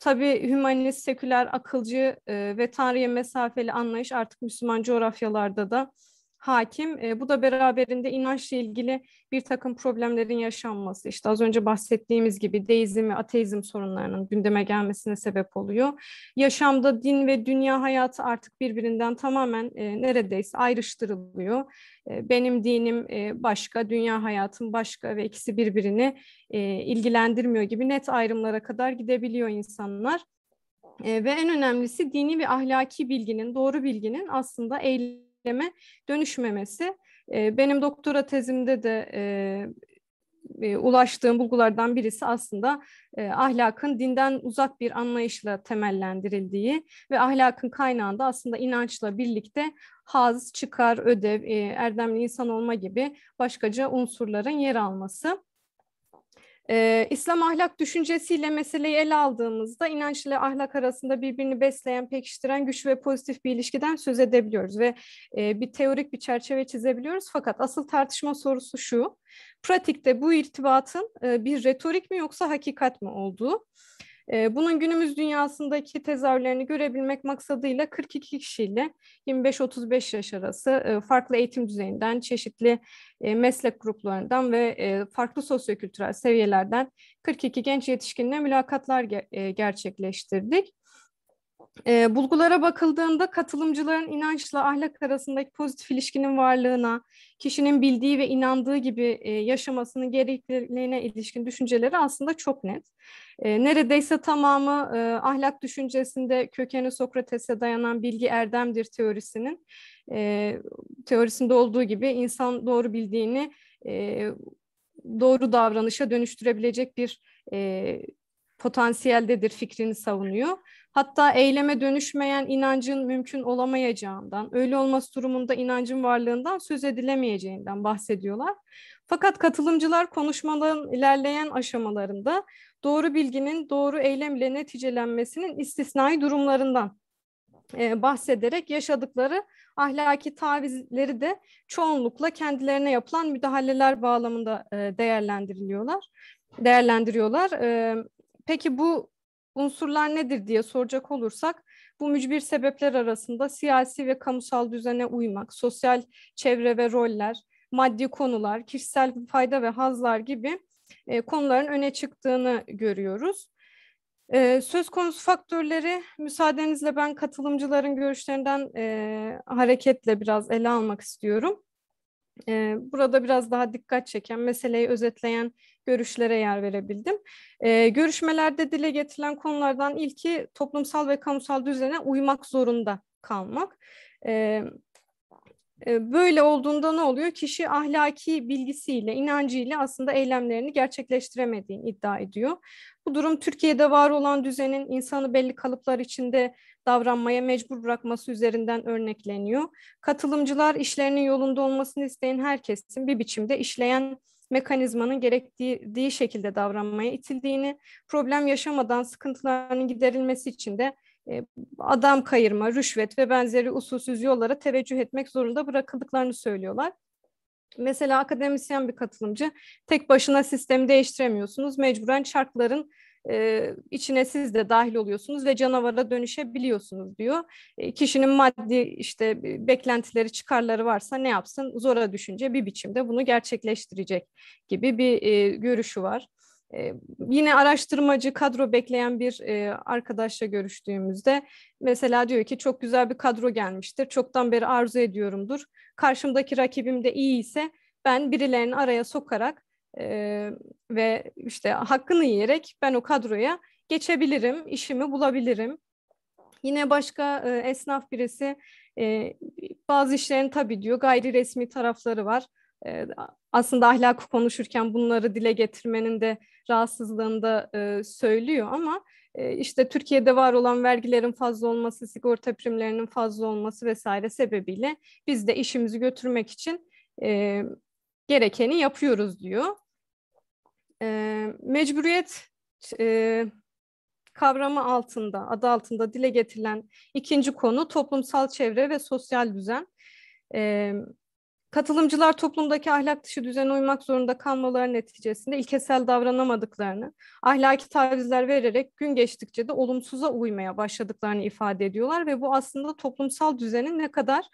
tabii hümanist, seküler, akılcı e, ve Tanrı'ya mesafeli anlayış artık Müslüman coğrafyalarda da hakim. E, bu da beraberinde inançla ilgili bir takım problemlerin yaşanması, işte az önce bahsettiğimiz gibi deizm ve ateizm sorunlarının gündeme gelmesine sebep oluyor. Yaşamda din ve dünya hayatı artık birbirinden tamamen e, neredeyse ayrıştırılıyor. E, benim dinim e, başka, dünya hayatım başka ve ikisi birbirini e, ilgilendirmiyor gibi net ayrımlara kadar gidebiliyor insanlar. E, ve en önemlisi dini ve ahlaki bilginin, doğru bilginin aslında eylem eyleme dönüşmemesi. E, benim doktora tezimde de e, e, ulaştığım bulgulardan birisi aslında e, ahlakın dinden uzak bir anlayışla temellendirildiği ve ahlakın kaynağında aslında inançla birlikte haz, çıkar, ödev, erdemli insan olma gibi başkaca unsurların yer alması. Ee, İslam ahlak düşüncesiyle meseleyi ele aldığımızda inanç ile ahlak arasında birbirini besleyen, pekiştiren güçlü ve pozitif bir ilişkiden söz edebiliyoruz ve e, bir teorik bir çerçeve çizebiliyoruz. Fakat asıl tartışma sorusu şu, pratikte bu irtibatın e, bir retorik mi yoksa hakikat mi olduğu. Ee, bunun günümüz dünyasındaki tezahürlerini görebilmek maksadıyla 42 kişiyle 25-35 yaş arası e, farklı eğitim düzeyinden, çeşitli e, meslek gruplarından ve e, farklı sosyokültürel seviyelerden 42 genç yetişkinle mülakatlar gerçekleştirdik. E, bulgulara bakıldığında katılımcıların inançla ahlak arasındaki pozitif ilişkinin varlığına, kişinin bildiği ve inandığı gibi e, yaşamasının gerekliliğine ilişkin düşünceleri aslında çok net. E, neredeyse tamamı e, ahlak düşüncesinde kökeni Sokrates'e dayanan bilgi erdemdir teorisinin e, teorisinde olduğu gibi insan doğru bildiğini e, doğru davranışa dönüştürebilecek bir e, potansiyeldedir fikrini savunuyor. Hatta eyleme dönüşmeyen inancın mümkün olamayacağından, öyle olması durumunda inancın varlığından söz edilemeyeceğinden bahsediyorlar. Fakat katılımcılar konuşmaların ilerleyen aşamalarında doğru bilginin doğru eylem ile neticelenmesinin istisnai durumlarından e, bahsederek yaşadıkları ahlaki tavizleri de çoğunlukla kendilerine yapılan müdahaleler bağlamında e, değerlendiriliyorlar. Değerlendiriyorlar. E, peki bu unsurlar nedir diye soracak olursak bu mücbir sebepler arasında siyasi ve kamusal düzene uymak, sosyal çevre ve roller, maddi konular, kişisel fayda ve hazlar gibi e, konuların öne çıktığını görüyoruz. E, söz konusu faktörleri müsaadenizle ben katılımcıların görüşlerinden e, hareketle biraz ele almak istiyorum. E, burada biraz daha dikkat çeken, meseleyi özetleyen görüşlere yer verebildim. E, görüşmelerde dile getirilen konulardan ilki toplumsal ve kamusal düzene uymak zorunda kalmak. E, Böyle olduğunda ne oluyor? Kişi ahlaki bilgisiyle, inancıyla aslında eylemlerini gerçekleştiremediğini iddia ediyor. Bu durum Türkiye'de var olan düzenin insanı belli kalıplar içinde davranmaya mecbur bırakması üzerinden örnekleniyor. Katılımcılar işlerinin yolunda olmasını isteyen herkesin bir biçimde işleyen mekanizmanın gerektiği şekilde davranmaya itildiğini, problem yaşamadan sıkıntılarının giderilmesi için de e, adam kayırma, rüşvet ve benzeri usulsüz yollara teveccüh etmek zorunda bırakıldıklarını söylüyorlar. Mesela akademisyen bir katılımcı tek başına sistemi değiştiremiyorsunuz. Mecburen şartların e, içine siz de dahil oluyorsunuz ve canavara dönüşebiliyorsunuz diyor. E, kişinin maddi işte beklentileri, çıkarları varsa ne yapsın? Zora düşünce bir biçimde bunu gerçekleştirecek gibi bir e, görüşü var. Ee, yine araştırmacı kadro bekleyen bir e, arkadaşla görüştüğümüzde mesela diyor ki çok güzel bir kadro gelmiştir. Çoktan beri arzu ediyorumdur. Karşımdaki rakibim de iyi ise ben birilerini araya sokarak e, ve işte hakkını yiyerek ben o kadroya geçebilirim, işimi bulabilirim. Yine başka e, esnaf birisi e, bazı işlerin tabii diyor gayri resmi tarafları var. E, aslında ahlakı konuşurken bunları dile getirmenin de rahatsızlığını da e, söylüyor ama e, işte Türkiye'de var olan vergilerin fazla olması, sigorta primlerinin fazla olması vesaire sebebiyle biz de işimizi götürmek için e, gerekeni yapıyoruz diyor. E, mecburiyet e, kavramı altında, adı altında dile getirilen ikinci konu toplumsal çevre ve sosyal düzen. E, katılımcılar toplumdaki ahlak dışı düzene uymak zorunda kalmaları neticesinde ilkesel davranamadıklarını, ahlaki tavizler vererek gün geçtikçe de olumsuza uymaya başladıklarını ifade ediyorlar ve bu aslında toplumsal düzenin ne kadar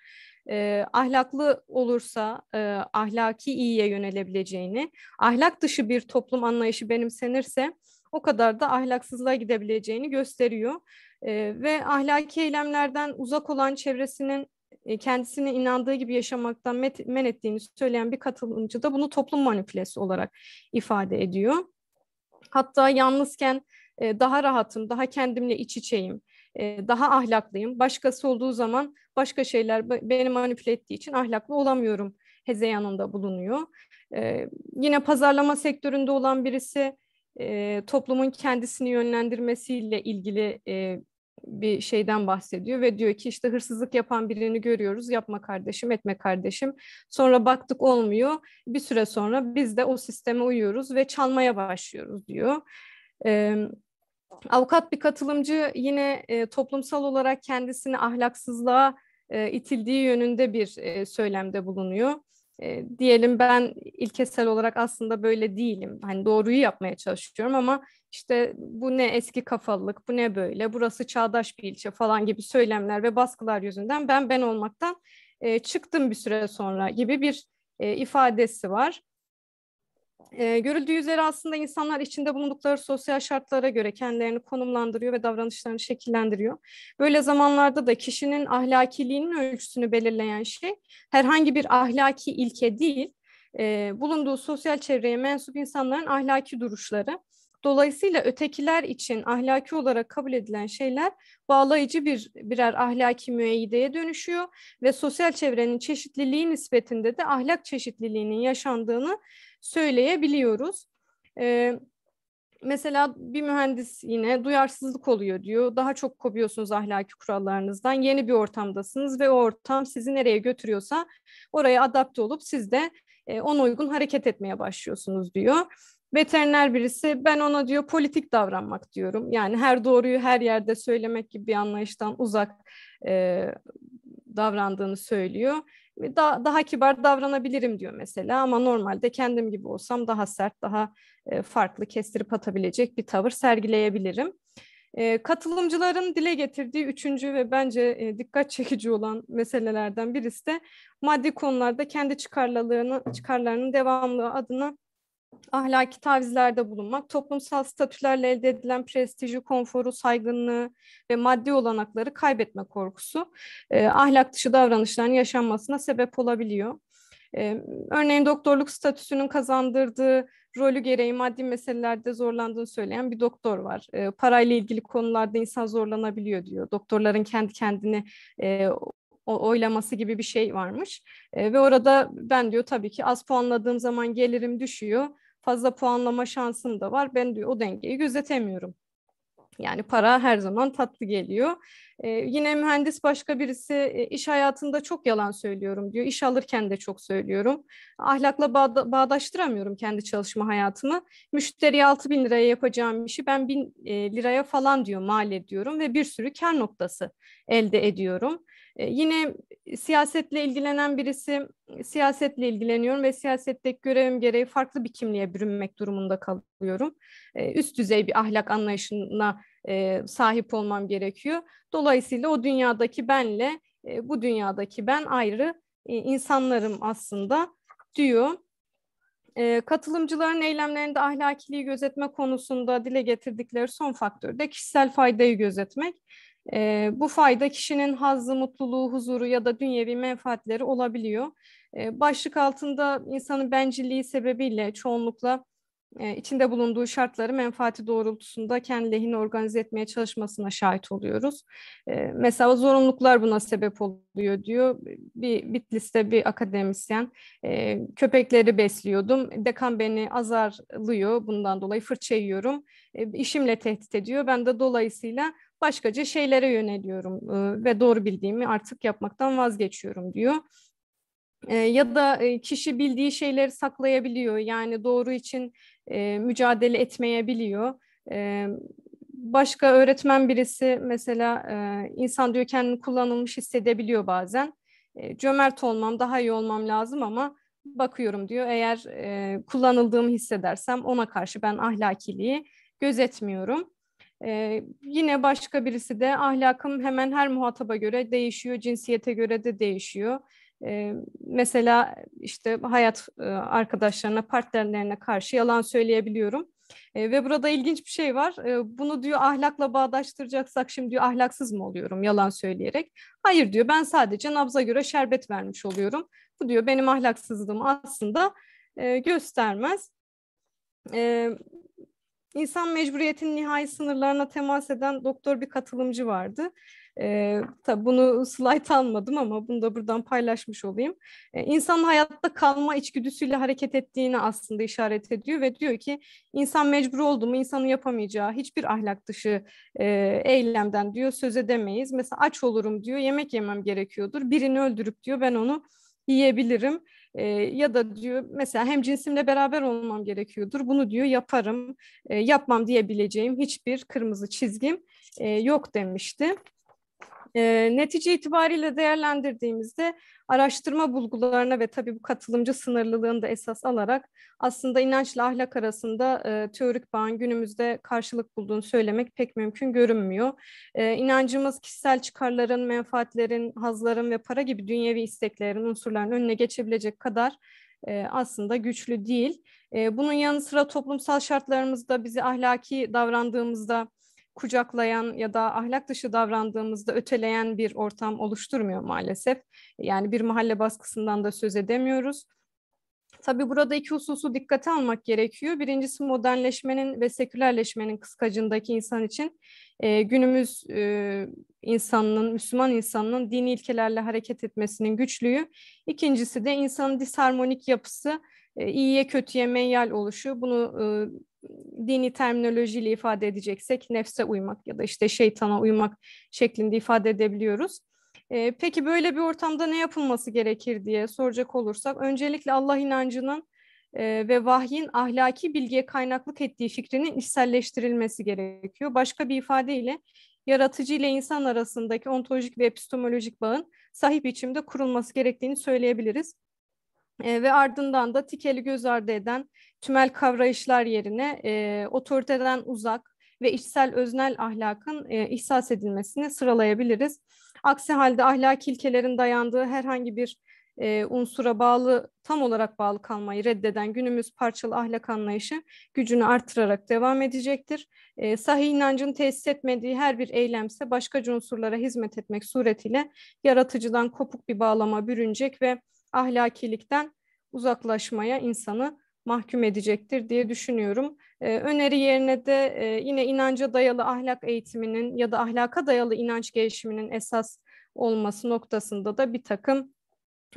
e, ahlaklı olursa e, ahlaki iyiye yönelebileceğini, ahlak dışı bir toplum anlayışı benimsenirse o kadar da ahlaksızlığa gidebileceğini gösteriyor. E, ve ahlaki eylemlerden uzak olan çevresinin kendisine inandığı gibi yaşamaktan men ettiğini söyleyen bir katılımcı da bunu toplum manipülesi olarak ifade ediyor. Hatta yalnızken e, daha rahatım, daha kendimle iç içeyim, e, daha ahlaklıyım. Başkası olduğu zaman başka şeyler beni manipüle ettiği için ahlaklı olamıyorum hezeyanında bulunuyor. Yine pazarlama sektöründe olan birisi toplumun kendisini yönlendirmesiyle ilgili bir şeyden bahsediyor ve diyor ki işte hırsızlık yapan birini görüyoruz. Yapma kardeşim etme kardeşim. Sonra baktık olmuyor. Bir süre sonra biz de o sisteme uyuyoruz ve çalmaya başlıyoruz diyor. Ee, avukat bir katılımcı yine e, toplumsal olarak kendisini ahlaksızlığa e, itildiği yönünde bir e, söylemde bulunuyor e, diyelim ben ilkesel olarak aslında böyle değilim. Hani doğruyu yapmaya çalışıyorum ama işte bu ne eski kafalılık, bu ne böyle, burası çağdaş bir ilçe falan gibi söylemler ve baskılar yüzünden ben ben olmaktan e, çıktım bir süre sonra gibi bir e, ifadesi var. E, görüldüğü üzere aslında insanlar içinde bulundukları sosyal şartlara göre kendilerini konumlandırıyor ve davranışlarını şekillendiriyor. Böyle zamanlarda da kişinin ahlakiliğinin ölçüsünü belirleyen şey herhangi bir ahlaki ilke değil, e, bulunduğu sosyal çevreye mensup insanların ahlaki duruşları. Dolayısıyla ötekiler için ahlaki olarak kabul edilen şeyler bağlayıcı bir birer ahlaki müeyyideye dönüşüyor ve sosyal çevrenin çeşitliliği nispetinde de ahlak çeşitliliğinin yaşandığını söyleyebiliyoruz. Ee, mesela bir mühendis yine duyarsızlık oluyor diyor. Daha çok kopuyorsunuz ahlaki kurallarınızdan. Yeni bir ortamdasınız ve o ortam sizi nereye götürüyorsa oraya adapte olup siz de ona uygun hareket etmeye başlıyorsunuz diyor. Veteriner birisi ben ona diyor politik davranmak diyorum. Yani her doğruyu her yerde söylemek gibi bir anlayıştan uzak e, davrandığını söylüyor daha, daha kibar davranabilirim diyor mesela ama normalde kendim gibi olsam daha sert, daha e, farklı kestirip atabilecek bir tavır sergileyebilirim. E, katılımcıların dile getirdiği üçüncü ve bence e, dikkat çekici olan meselelerden birisi de maddi konularda kendi çıkarlarını, çıkarlarının devamlı adına ahlaki tavizlerde bulunmak, toplumsal statülerle elde edilen prestiji, konforu, saygınlığı ve maddi olanakları kaybetme korkusu e, ahlak dışı davranışların yaşanmasına sebep olabiliyor. E, örneğin doktorluk statüsünün kazandırdığı rolü gereği maddi meselelerde zorlandığını söyleyen bir doktor var. E, parayla ilgili konularda insan zorlanabiliyor diyor. Doktorların kendi kendini e, oylaması gibi bir şey varmış. E, ve orada ben diyor tabii ki az puanladığım zaman gelirim düşüyor fazla puanlama şansım da var. Ben diyor o dengeyi gözetemiyorum. Yani para her zaman tatlı geliyor. Ee, yine mühendis başka birisi e, iş hayatında çok yalan söylüyorum diyor. İş alırken de çok söylüyorum. Ahlakla bağda, bağdaştıramıyorum kendi çalışma hayatımı. Müşteriye 6 bin liraya yapacağım işi ben bin e, liraya falan diyor mal ediyorum ve bir sürü kar noktası elde ediyorum. E, yine siyasetle ilgilenen birisi siyasetle ilgileniyorum ve siyasetteki görevim gereği farklı bir kimliğe bürünmek durumunda kalıyorum. E, üst düzey bir ahlak anlayışına e, sahip olmam gerekiyor. Dolayısıyla o dünyadaki benle bu dünyadaki ben ayrı insanlarım aslında diyor. Katılımcıların eylemlerinde ahlakiliği gözetme konusunda dile getirdikleri son faktör de kişisel faydayı gözetmek. E, bu fayda kişinin hazzı, mutluluğu, huzuru ya da dünyevi menfaatleri olabiliyor. E, başlık altında insanın bencilliği sebebiyle çoğunlukla e, içinde bulunduğu şartları menfaati doğrultusunda kendi lehine organize etmeye çalışmasına şahit oluyoruz. E, mesela zorunluluklar buna sebep oluyor diyor. Bir Bitlis'te bir akademisyen e, köpekleri besliyordum. Dekan beni azarlıyor bundan dolayı fırça yiyorum. E, işimle tehdit ediyor. Ben de dolayısıyla başkaca şeylere yöneliyorum e, ve doğru bildiğimi artık yapmaktan vazgeçiyorum diyor. E, ya da e, kişi bildiği şeyleri saklayabiliyor. Yani doğru için e, mücadele etmeyebiliyor. E, başka öğretmen birisi mesela insan diyor kendini kullanılmış hissedebiliyor bazen. Cömert olmam, daha iyi olmam lazım ama bakıyorum diyor. Eğer kullanıldığımı hissedersem ona karşı ben ahlakiliği gözetmiyorum. Ee, yine başka birisi de ahlakım hemen her muhataba göre değişiyor, cinsiyete göre de değişiyor. Ee, mesela işte hayat arkadaşlarına, partnerlerine karşı yalan söyleyebiliyorum. E, ve burada ilginç bir şey var. E, bunu diyor ahlakla bağdaştıracaksak şimdi diyor ahlaksız mı oluyorum yalan söyleyerek? Hayır diyor ben sadece nabza göre şerbet vermiş oluyorum. Bu diyor benim ahlaksızlığımı aslında e, göstermez. E, İnsan mecburiyetinin nihai sınırlarına temas eden doktor bir katılımcı vardı. E, tabii bunu slide almadım ama bunu da buradan paylaşmış olayım. E, insan hayatta kalma içgüdüsüyle hareket ettiğini aslında işaret ediyor ve diyor ki insan mecbur oldu mu insanın yapamayacağı hiçbir ahlak dışı e, eylemden diyor söz edemeyiz. Mesela aç olurum diyor yemek yemem gerekiyordur. Birini öldürüp diyor ben onu yiyebilirim. E, ya da diyor mesela hem cinsimle beraber olmam gerekiyordur. Bunu diyor yaparım, e, yapmam diyebileceğim hiçbir kırmızı çizgim e, yok demişti. E, netice itibariyle değerlendirdiğimizde araştırma bulgularına ve tabii bu katılımcı sınırlılığını da esas alarak aslında inançla ahlak arasında e, teorik bağın günümüzde karşılık bulduğunu söylemek pek mümkün görünmüyor. E, inancımız kişisel çıkarların, menfaatlerin, hazların ve para gibi dünyevi isteklerin, unsurların önüne geçebilecek kadar e, aslında güçlü değil. E, bunun yanı sıra toplumsal şartlarımızda bizi ahlaki davrandığımızda kucaklayan ya da ahlak dışı davrandığımızda öteleyen bir ortam oluşturmuyor maalesef. Yani bir mahalle baskısından da söz edemiyoruz. Tabii burada iki hususu dikkate almak gerekiyor. Birincisi modernleşmenin ve sekülerleşmenin kıskacındaki insan için e, günümüz e, insanının, Müslüman insanının dini ilkelerle hareket etmesinin güçlüğü. İkincisi de insanın disharmonik yapısı, iyiye kötüye meyyal oluşu. Bunu e, dini terminolojiyle ifade edeceksek nefse uymak ya da işte şeytana uymak şeklinde ifade edebiliyoruz. E, peki böyle bir ortamda ne yapılması gerekir diye soracak olursak öncelikle Allah inancının e, ve vahyin ahlaki bilgiye kaynaklık ettiği fikrinin içselleştirilmesi gerekiyor. Başka bir ifadeyle yaratıcı ile insan arasındaki ontolojik ve epistemolojik bağın sahip biçimde kurulması gerektiğini söyleyebiliriz. E, ve ardından da tikeli göz ardı eden tümel kavrayışlar yerine e, otoriteden uzak ve içsel öznel ahlakın e, ihsas edilmesini sıralayabiliriz. Aksi halde ahlaki ilkelerin dayandığı herhangi bir e, unsura bağlı, tam olarak bağlı kalmayı reddeden günümüz parçalı ahlak anlayışı gücünü artırarak devam edecektir. E, sahih inancın tesis etmediği her bir eylemse başka unsurlara hizmet etmek suretiyle yaratıcıdan kopuk bir bağlama bürünecek ve ahlakilikten uzaklaşmaya insanı mahkum edecektir diye düşünüyorum. Ee, öneri yerine de e, yine inanca dayalı ahlak eğitiminin ya da ahlaka dayalı inanç gelişiminin esas olması noktasında da bir takım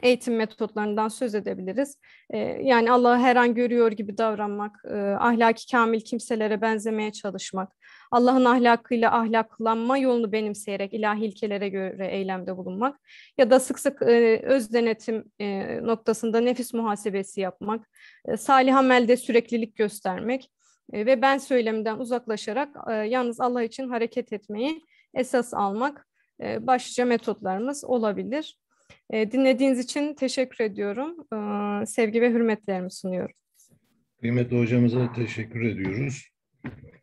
eğitim metotlarından söz edebiliriz. Ee, yani Allah'ı her an görüyor gibi davranmak, e, ahlaki kamil kimselere benzemeye çalışmak, Allah'ın ahlakıyla ahlaklanma yolunu benimseyerek ilahi ilkelere göre eylemde bulunmak ya da sık sık e, öz denetim e, noktasında nefis muhasebesi yapmak, e, salih amelde süreklilik göstermek e, ve ben söyleminden uzaklaşarak e, yalnız Allah için hareket etmeyi esas almak e, başlıca metotlarımız olabilir. E, dinlediğiniz için teşekkür ediyorum. E, sevgi ve hürmetlerimi sunuyorum.
Kıymetli hocamıza teşekkür ediyoruz.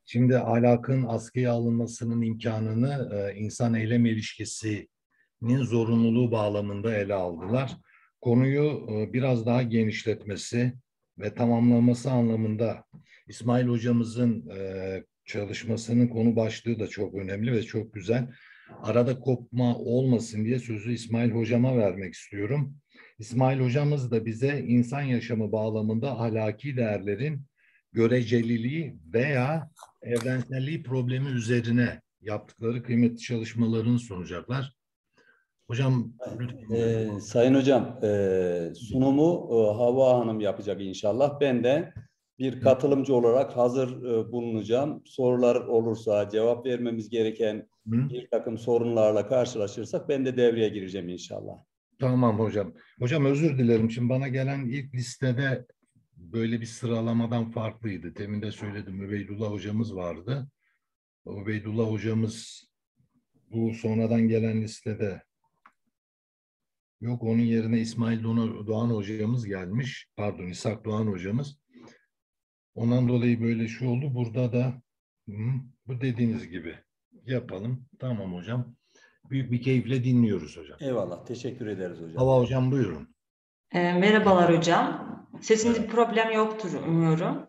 Şimdi ahlakın askıya alınmasının imkanını e, insan eylem ilişkisinin zorunluluğu bağlamında ele aldılar. Konuyu e, biraz daha genişletmesi ve tamamlaması anlamında İsmail hocamızın e, çalışmasının konu başlığı da çok önemli ve çok güzel. Arada kopma olmasın diye sözü İsmail hocama vermek istiyorum. İsmail hocamız da bize insan yaşamı bağlamında ahlaki değerlerin göreceliliği veya evrenselliği problemi üzerine yaptıkları kıymetli çalışmalarını sunacaklar. Hocam lütfen.
Ee, Sayın Hocam, e, sunumu e, Hava Hanım yapacak inşallah. Ben de bir katılımcı olarak hazır e, bulunacağım. Sorular olursa, cevap vermemiz gereken
Hı?
bir takım sorunlarla karşılaşırsak ben de devreye gireceğim inşallah.
Tamam hocam. Hocam özür dilerim. Şimdi bana gelen ilk listede böyle bir sıralamadan farklıydı. Demin de söyledim. Übeydullah hocamız vardı. Übeydullah hocamız bu sonradan gelen listede yok. Onun yerine İsmail Doğan, hocamız gelmiş. Pardon İshak Doğan hocamız. Ondan dolayı böyle şu oldu. Burada da hı, bu dediğiniz gibi yapalım. Tamam hocam. Büyük bir keyifle dinliyoruz hocam.
Eyvallah, teşekkür ederiz hocam.
Hava hocam buyurun.
E, merhabalar hocam. Sesimde bir problem yoktur umuyorum.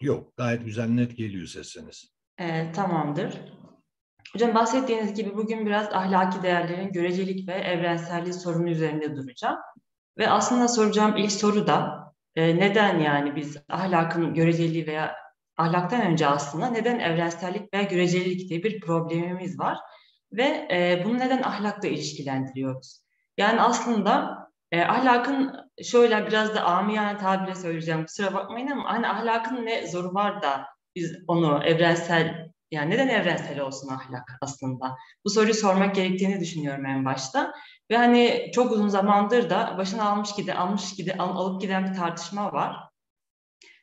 Yok, gayet güzel net geliyor sesiniz.
E, tamamdır. Hocam bahsettiğiniz gibi bugün biraz ahlaki değerlerin görecelik ve evrenselliği sorunu üzerinde duracağım. Ve aslında soracağım ilk soru da e, neden yani biz ahlakın göreceliği veya ahlaktan önce aslında neden evrensellik veya görecelilik diye bir problemimiz var ve e, bunu neden ahlakla ilişkilendiriyoruz? Yani aslında e, ahlakın şöyle biraz da amiyane tabire söyleyeceğim kusura bakmayın ama hani ahlakın ne zoru var da biz onu evrensel yani neden evrensel olsun ahlak aslında? Bu soruyu sormak gerektiğini düşünüyorum en başta. Ve hani çok uzun zamandır da başına almış gide, almış gide, al, alıp giden bir tartışma var.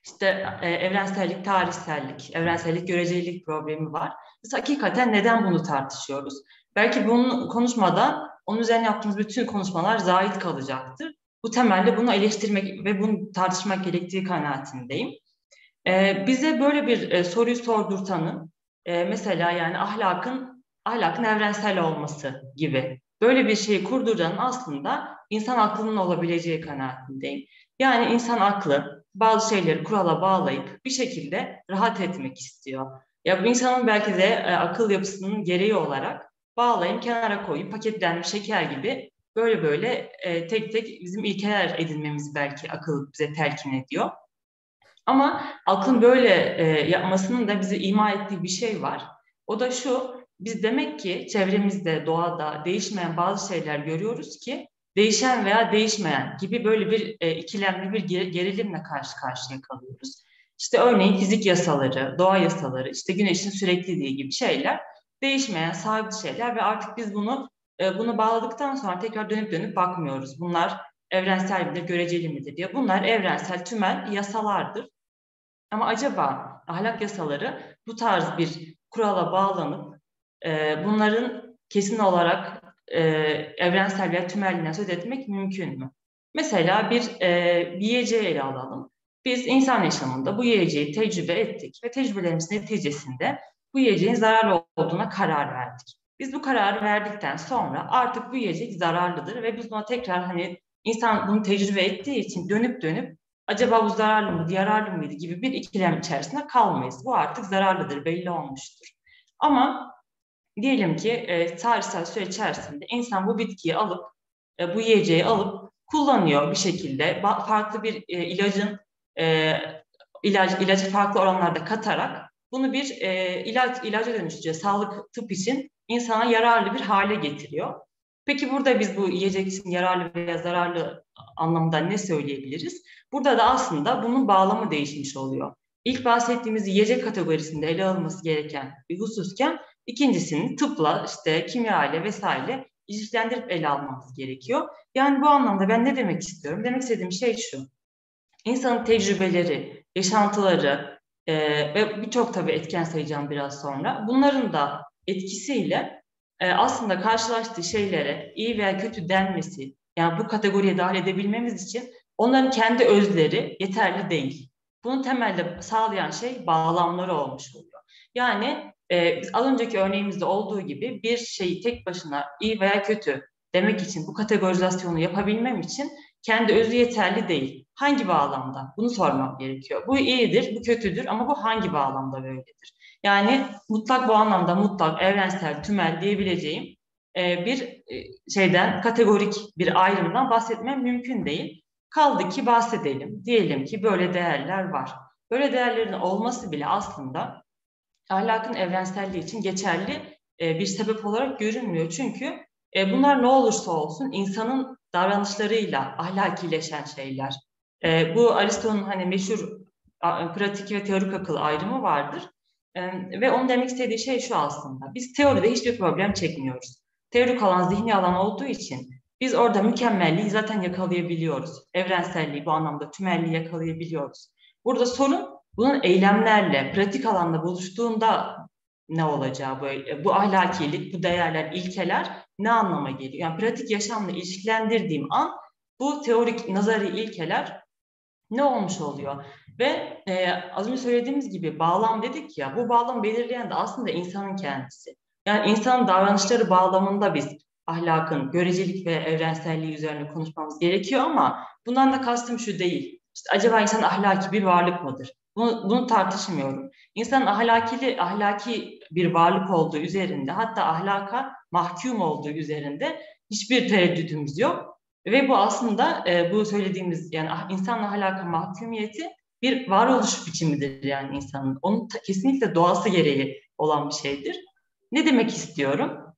İşte e, evrensellik, tarihsellik, evrensellik, görecelilik problemi var. Biz hakikaten neden bunu tartışıyoruz? Belki bunu konuşmada onun üzerine yaptığımız bütün konuşmalar zahit kalacaktır. Bu temelde bunu eleştirmek ve bunu tartışmak gerektiği kanaatindeyim. Ee, bize böyle bir e, soruyu sordurtanın e, mesela yani ahlakın ahlakın evrensel olması gibi böyle bir şeyi kurduranın aslında insan aklının olabileceği kanaatindeyim. Yani insan aklı bazı şeyleri kurala bağlayıp bir şekilde rahat etmek istiyor. Ya bu insanın belki de e, akıl yapısının gereği olarak bağlayıp kenara koyup paketlenmiş şeker gibi böyle böyle e, tek tek bizim ilkeler edinmemiz belki akıl bize telkin ediyor. Ama aklın böyle e, yapmasının da bize ima ettiği bir şey var. O da şu, biz demek ki çevremizde, doğada değişmeyen bazı şeyler görüyoruz ki değişen veya değişmeyen gibi böyle bir e, ikilemli bir gerilimle karşı karşıya kalıyoruz. İşte örneğin fizik yasaları, doğa yasaları, işte güneşin sürekliliği gibi şeyler değişmeyen, sabit şeyler ve artık biz bunu e, bunu bağladıktan sonra tekrar dönüp dönüp bakmıyoruz. Bunlar evrensel midir, göreceli midir diye. Bunlar evrensel, tümel yasalardır. Ama acaba ahlak yasaları bu tarz bir kurala bağlanıp e, bunların kesin olarak e, evrensel veya tümelliğine söz etmek mümkün mü? Mesela bir, e, bir yiyeceği ele alalım. Biz insan yaşamında bu yiyeceği tecrübe ettik ve tecrübelerimiz neticesinde bu yiyeceğin zararlı olduğuna karar verdik. Biz bu kararı verdikten sonra artık bu yiyecek zararlıdır ve biz buna tekrar hani insan bunu tecrübe ettiği için dönüp dönüp acaba bu zararlı mıydı, yararlı mıydı gibi bir ikilem içerisinde kalmayız. Bu artık zararlıdır, belli olmuştur. Ama diyelim ki e, tarihsel süre içerisinde insan bu bitkiyi alıp, e, bu yiyeceği alıp kullanıyor bir şekilde. Farklı bir e, ilacın e, ilaç, ilacı farklı oranlarda katarak bunu bir e, ilaç ilaca dönüştürüyor. Sağlık tıp için insana yararlı bir hale getiriyor. Peki burada biz bu yiyecek için yararlı veya zararlı anlamda ne söyleyebiliriz? Burada da aslında bunun bağlamı değişmiş oluyor. İlk bahsettiğimiz yiyecek kategorisinde ele alınması gereken bir hususken ikincisini tıpla, işte kimya ile vesaire ilişkilendirip ele almamız gerekiyor. Yani bu anlamda ben ne demek istiyorum? Demek istediğim şey şu. İnsanın tecrübeleri, yaşantıları e, ve birçok tabii etken sayacağım biraz sonra. Bunların da etkisiyle e, aslında karşılaştığı şeylere iyi veya kötü denmesi, yani bu kategoriye dahil edebilmemiz için onların kendi özleri yeterli değil. Bunu temelde sağlayan şey bağlamları olmuş oluyor. Yani e, az önceki örneğimizde olduğu gibi bir şeyi tek başına iyi veya kötü demek için bu kategorizasyonu yapabilmem için kendi özü yeterli değil. Hangi bağlamda? Bunu sormak gerekiyor. Bu iyidir, bu kötüdür ama bu hangi bağlamda böyledir? Yani mutlak bu anlamda mutlak, evrensel, tümel diyebileceğim e, bir e, şeyden, kategorik bir ayrımdan bahsetmem mümkün değil. Kaldı ki bahsedelim. Diyelim ki böyle değerler var. böyle değerlerin olması bile aslında ahlakın evrenselliği için geçerli e, bir sebep olarak görünmüyor. Çünkü e, bunlar ne olursa olsun insanın davranışlarıyla ahlakileşen şeyler. E, bu Aristo'nun hani meşhur pratik ve teorik akıl ayrımı vardır. Ve onun demek istediği şey şu aslında. Biz teoride hiçbir problem çekmiyoruz. Teorik alan zihni alan olduğu için biz orada mükemmelliği zaten yakalayabiliyoruz. Evrenselliği bu anlamda tümelliği yakalayabiliyoruz. Burada sorun bunun eylemlerle, pratik alanda buluştuğunda ne olacağı böyle bu ahlakilik, bu değerler, ilkeler ne anlama geliyor? Yani pratik yaşamla ilişkilendirdiğim an bu teorik nazari ilkeler ne olmuş oluyor? Ve e, az önce söylediğimiz gibi bağlam dedik ya, bu bağlam belirleyen de aslında insanın kendisi. Yani insanın davranışları bağlamında biz ahlakın görecelik ve evrenselliği üzerine konuşmamız gerekiyor ama bundan da kastım şu değil. İşte acaba insan ahlaki bir varlık mıdır? Bunu, bunu tartışmıyorum. İnsanın ahlakili, ahlaki bir varlık olduğu üzerinde, hatta ahlaka mahkum olduğu üzerinde hiçbir tereddütümüz yok. Ve bu aslında e, bu söylediğimiz yani ah, insan ahlaka mahkumiyeti bir varoluş biçimidir yani insanın. Onun ta, kesinlikle doğası gereği olan bir şeydir. Ne demek istiyorum?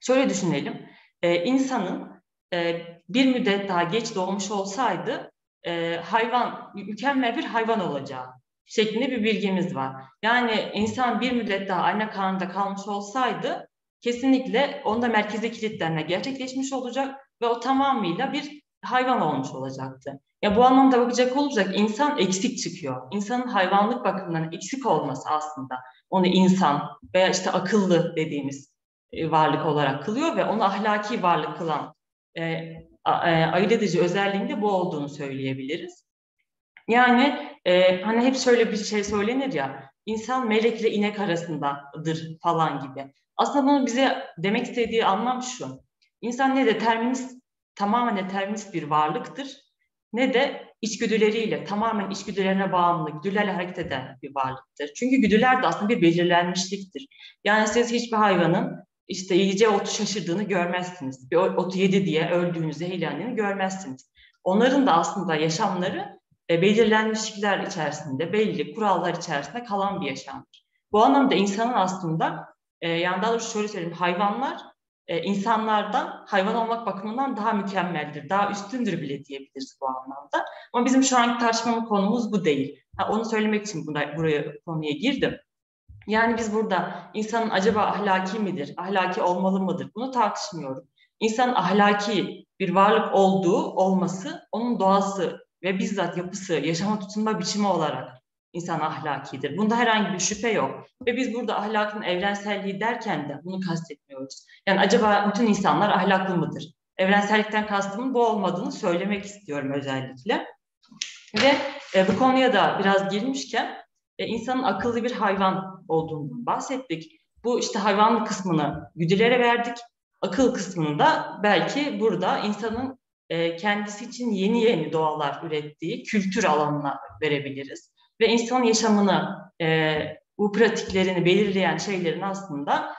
Şöyle düşünelim. E, insanın e, bir müddet daha geç doğmuş olsaydı e, hayvan, mükemmel bir hayvan olacağı şeklinde bir bilgimiz var. Yani insan bir müddet daha anne karnında kalmış olsaydı kesinlikle onda merkezi kilitlenme gerçekleşmiş olacak ve o tamamıyla bir hayvan olmuş olacaktı. Ya bu anlamda bakacak olursak insan eksik çıkıyor. İnsanın hayvanlık bakımından eksik olması aslında onu insan veya işte akıllı dediğimiz e, varlık olarak kılıyor ve onu ahlaki varlık kılan e, e, ayırt edici özelliğinde bu olduğunu söyleyebiliriz. Yani e, hani hep şöyle bir şey söylenir ya, insan melekle inek arasındadır falan gibi. Aslında bunu bize demek istediği anlam şu. İnsan ne determinist, tamamen determinist bir varlıktır, ne de içgüdüleriyle, tamamen içgüdülerine bağımlı, güdülerle hareket eden bir varlıktır. Çünkü güdüler de aslında bir belirlenmişliktir. Yani siz hiçbir hayvanın işte yiyeceği otu şaşırdığını görmezsiniz. Bir otu yedi diye öldüğünü, zehirlendiğini görmezsiniz. Onların da aslında yaşamları e, belirlenmişlikler içerisinde, belli kurallar içerisinde kalan bir yaşamdır. Bu anlamda insanın aslında, e, yani daha doğrusu şöyle söyleyeyim, hayvanlar e, insanlardan, hayvan olmak bakımından daha mükemmeldir, daha üstündür bile diyebiliriz bu anlamda. Ama bizim şu anki tartışmamın konumuz bu değil. Onu söylemek için buraya, konuya girdim. Yani biz burada insanın acaba ahlaki midir, ahlaki olmalı mıdır bunu tartışmıyorum. İnsanın ahlaki bir varlık olduğu, olması, onun doğası ve bizzat yapısı, yaşama tutunma biçimi olarak insan ahlakidir. Bunda herhangi bir şüphe yok. Ve biz burada ahlakın evrenselliği derken de bunu kastetmiyoruz. Yani acaba bütün insanlar ahlaklı mıdır? Evrensellikten kastımın bu olmadığını söylemek istiyorum özellikle. Ve e, bu konuya da biraz girmişken e, insanın akıllı bir hayvan olduğundan bahsettik. Bu işte hayvanlı kısmını güdülere verdik. Akıl kısmını da belki burada insanın kendisi için yeni yeni doğalar ürettiği kültür alanına verebiliriz. Ve insan yaşamını, bu pratiklerini belirleyen şeylerin aslında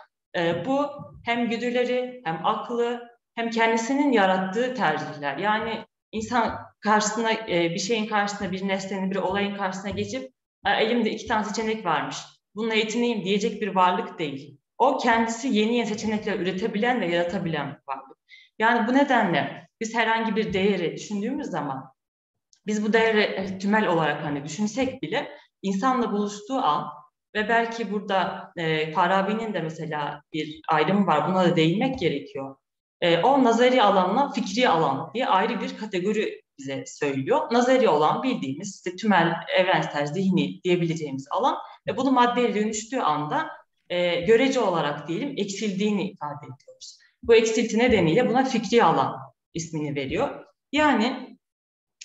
bu hem güdüleri hem aklı hem kendisinin yarattığı tercihler. Yani insan karşısına bir şeyin karşısına bir nesnenin bir olayın karşısına geçip elimde iki tane seçenek varmış. Bununla yetineyim diyecek bir varlık değil. O kendisi yeni yeni seçenekler üretebilen ve yaratabilen bir varlık. Yani bu nedenle biz herhangi bir değeri düşündüğümüz zaman biz bu değeri e, tümel olarak hani düşünsek bile insanla buluştuğu an ve belki burada e, Farabi'nin de mesela bir ayrımı var. Buna da değinmek gerekiyor. E, o nazari alanla fikri alan diye ayrı bir kategori bize söylüyor. Nazari olan bildiğimiz işte tümel, evrensel, zihni diyebileceğimiz alan ve bunu maddeye dönüştüğü anda e, görece olarak diyelim eksildiğini ifade ediyoruz. Bu eksilti nedeniyle buna fikri alan ismini veriyor. Yani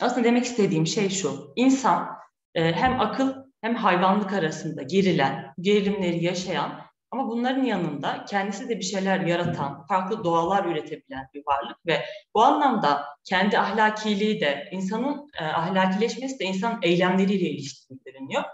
aslında demek istediğim şey şu, insan e, hem akıl hem hayvanlık arasında gerilen, gerilimleri yaşayan ama bunların yanında kendisi de bir şeyler yaratan, farklı doğalar üretebilen bir varlık ve bu anlamda kendi ahlakiliği de insanın e, ahlakileşmesi de insan eylemleriyle ilişkileniyor.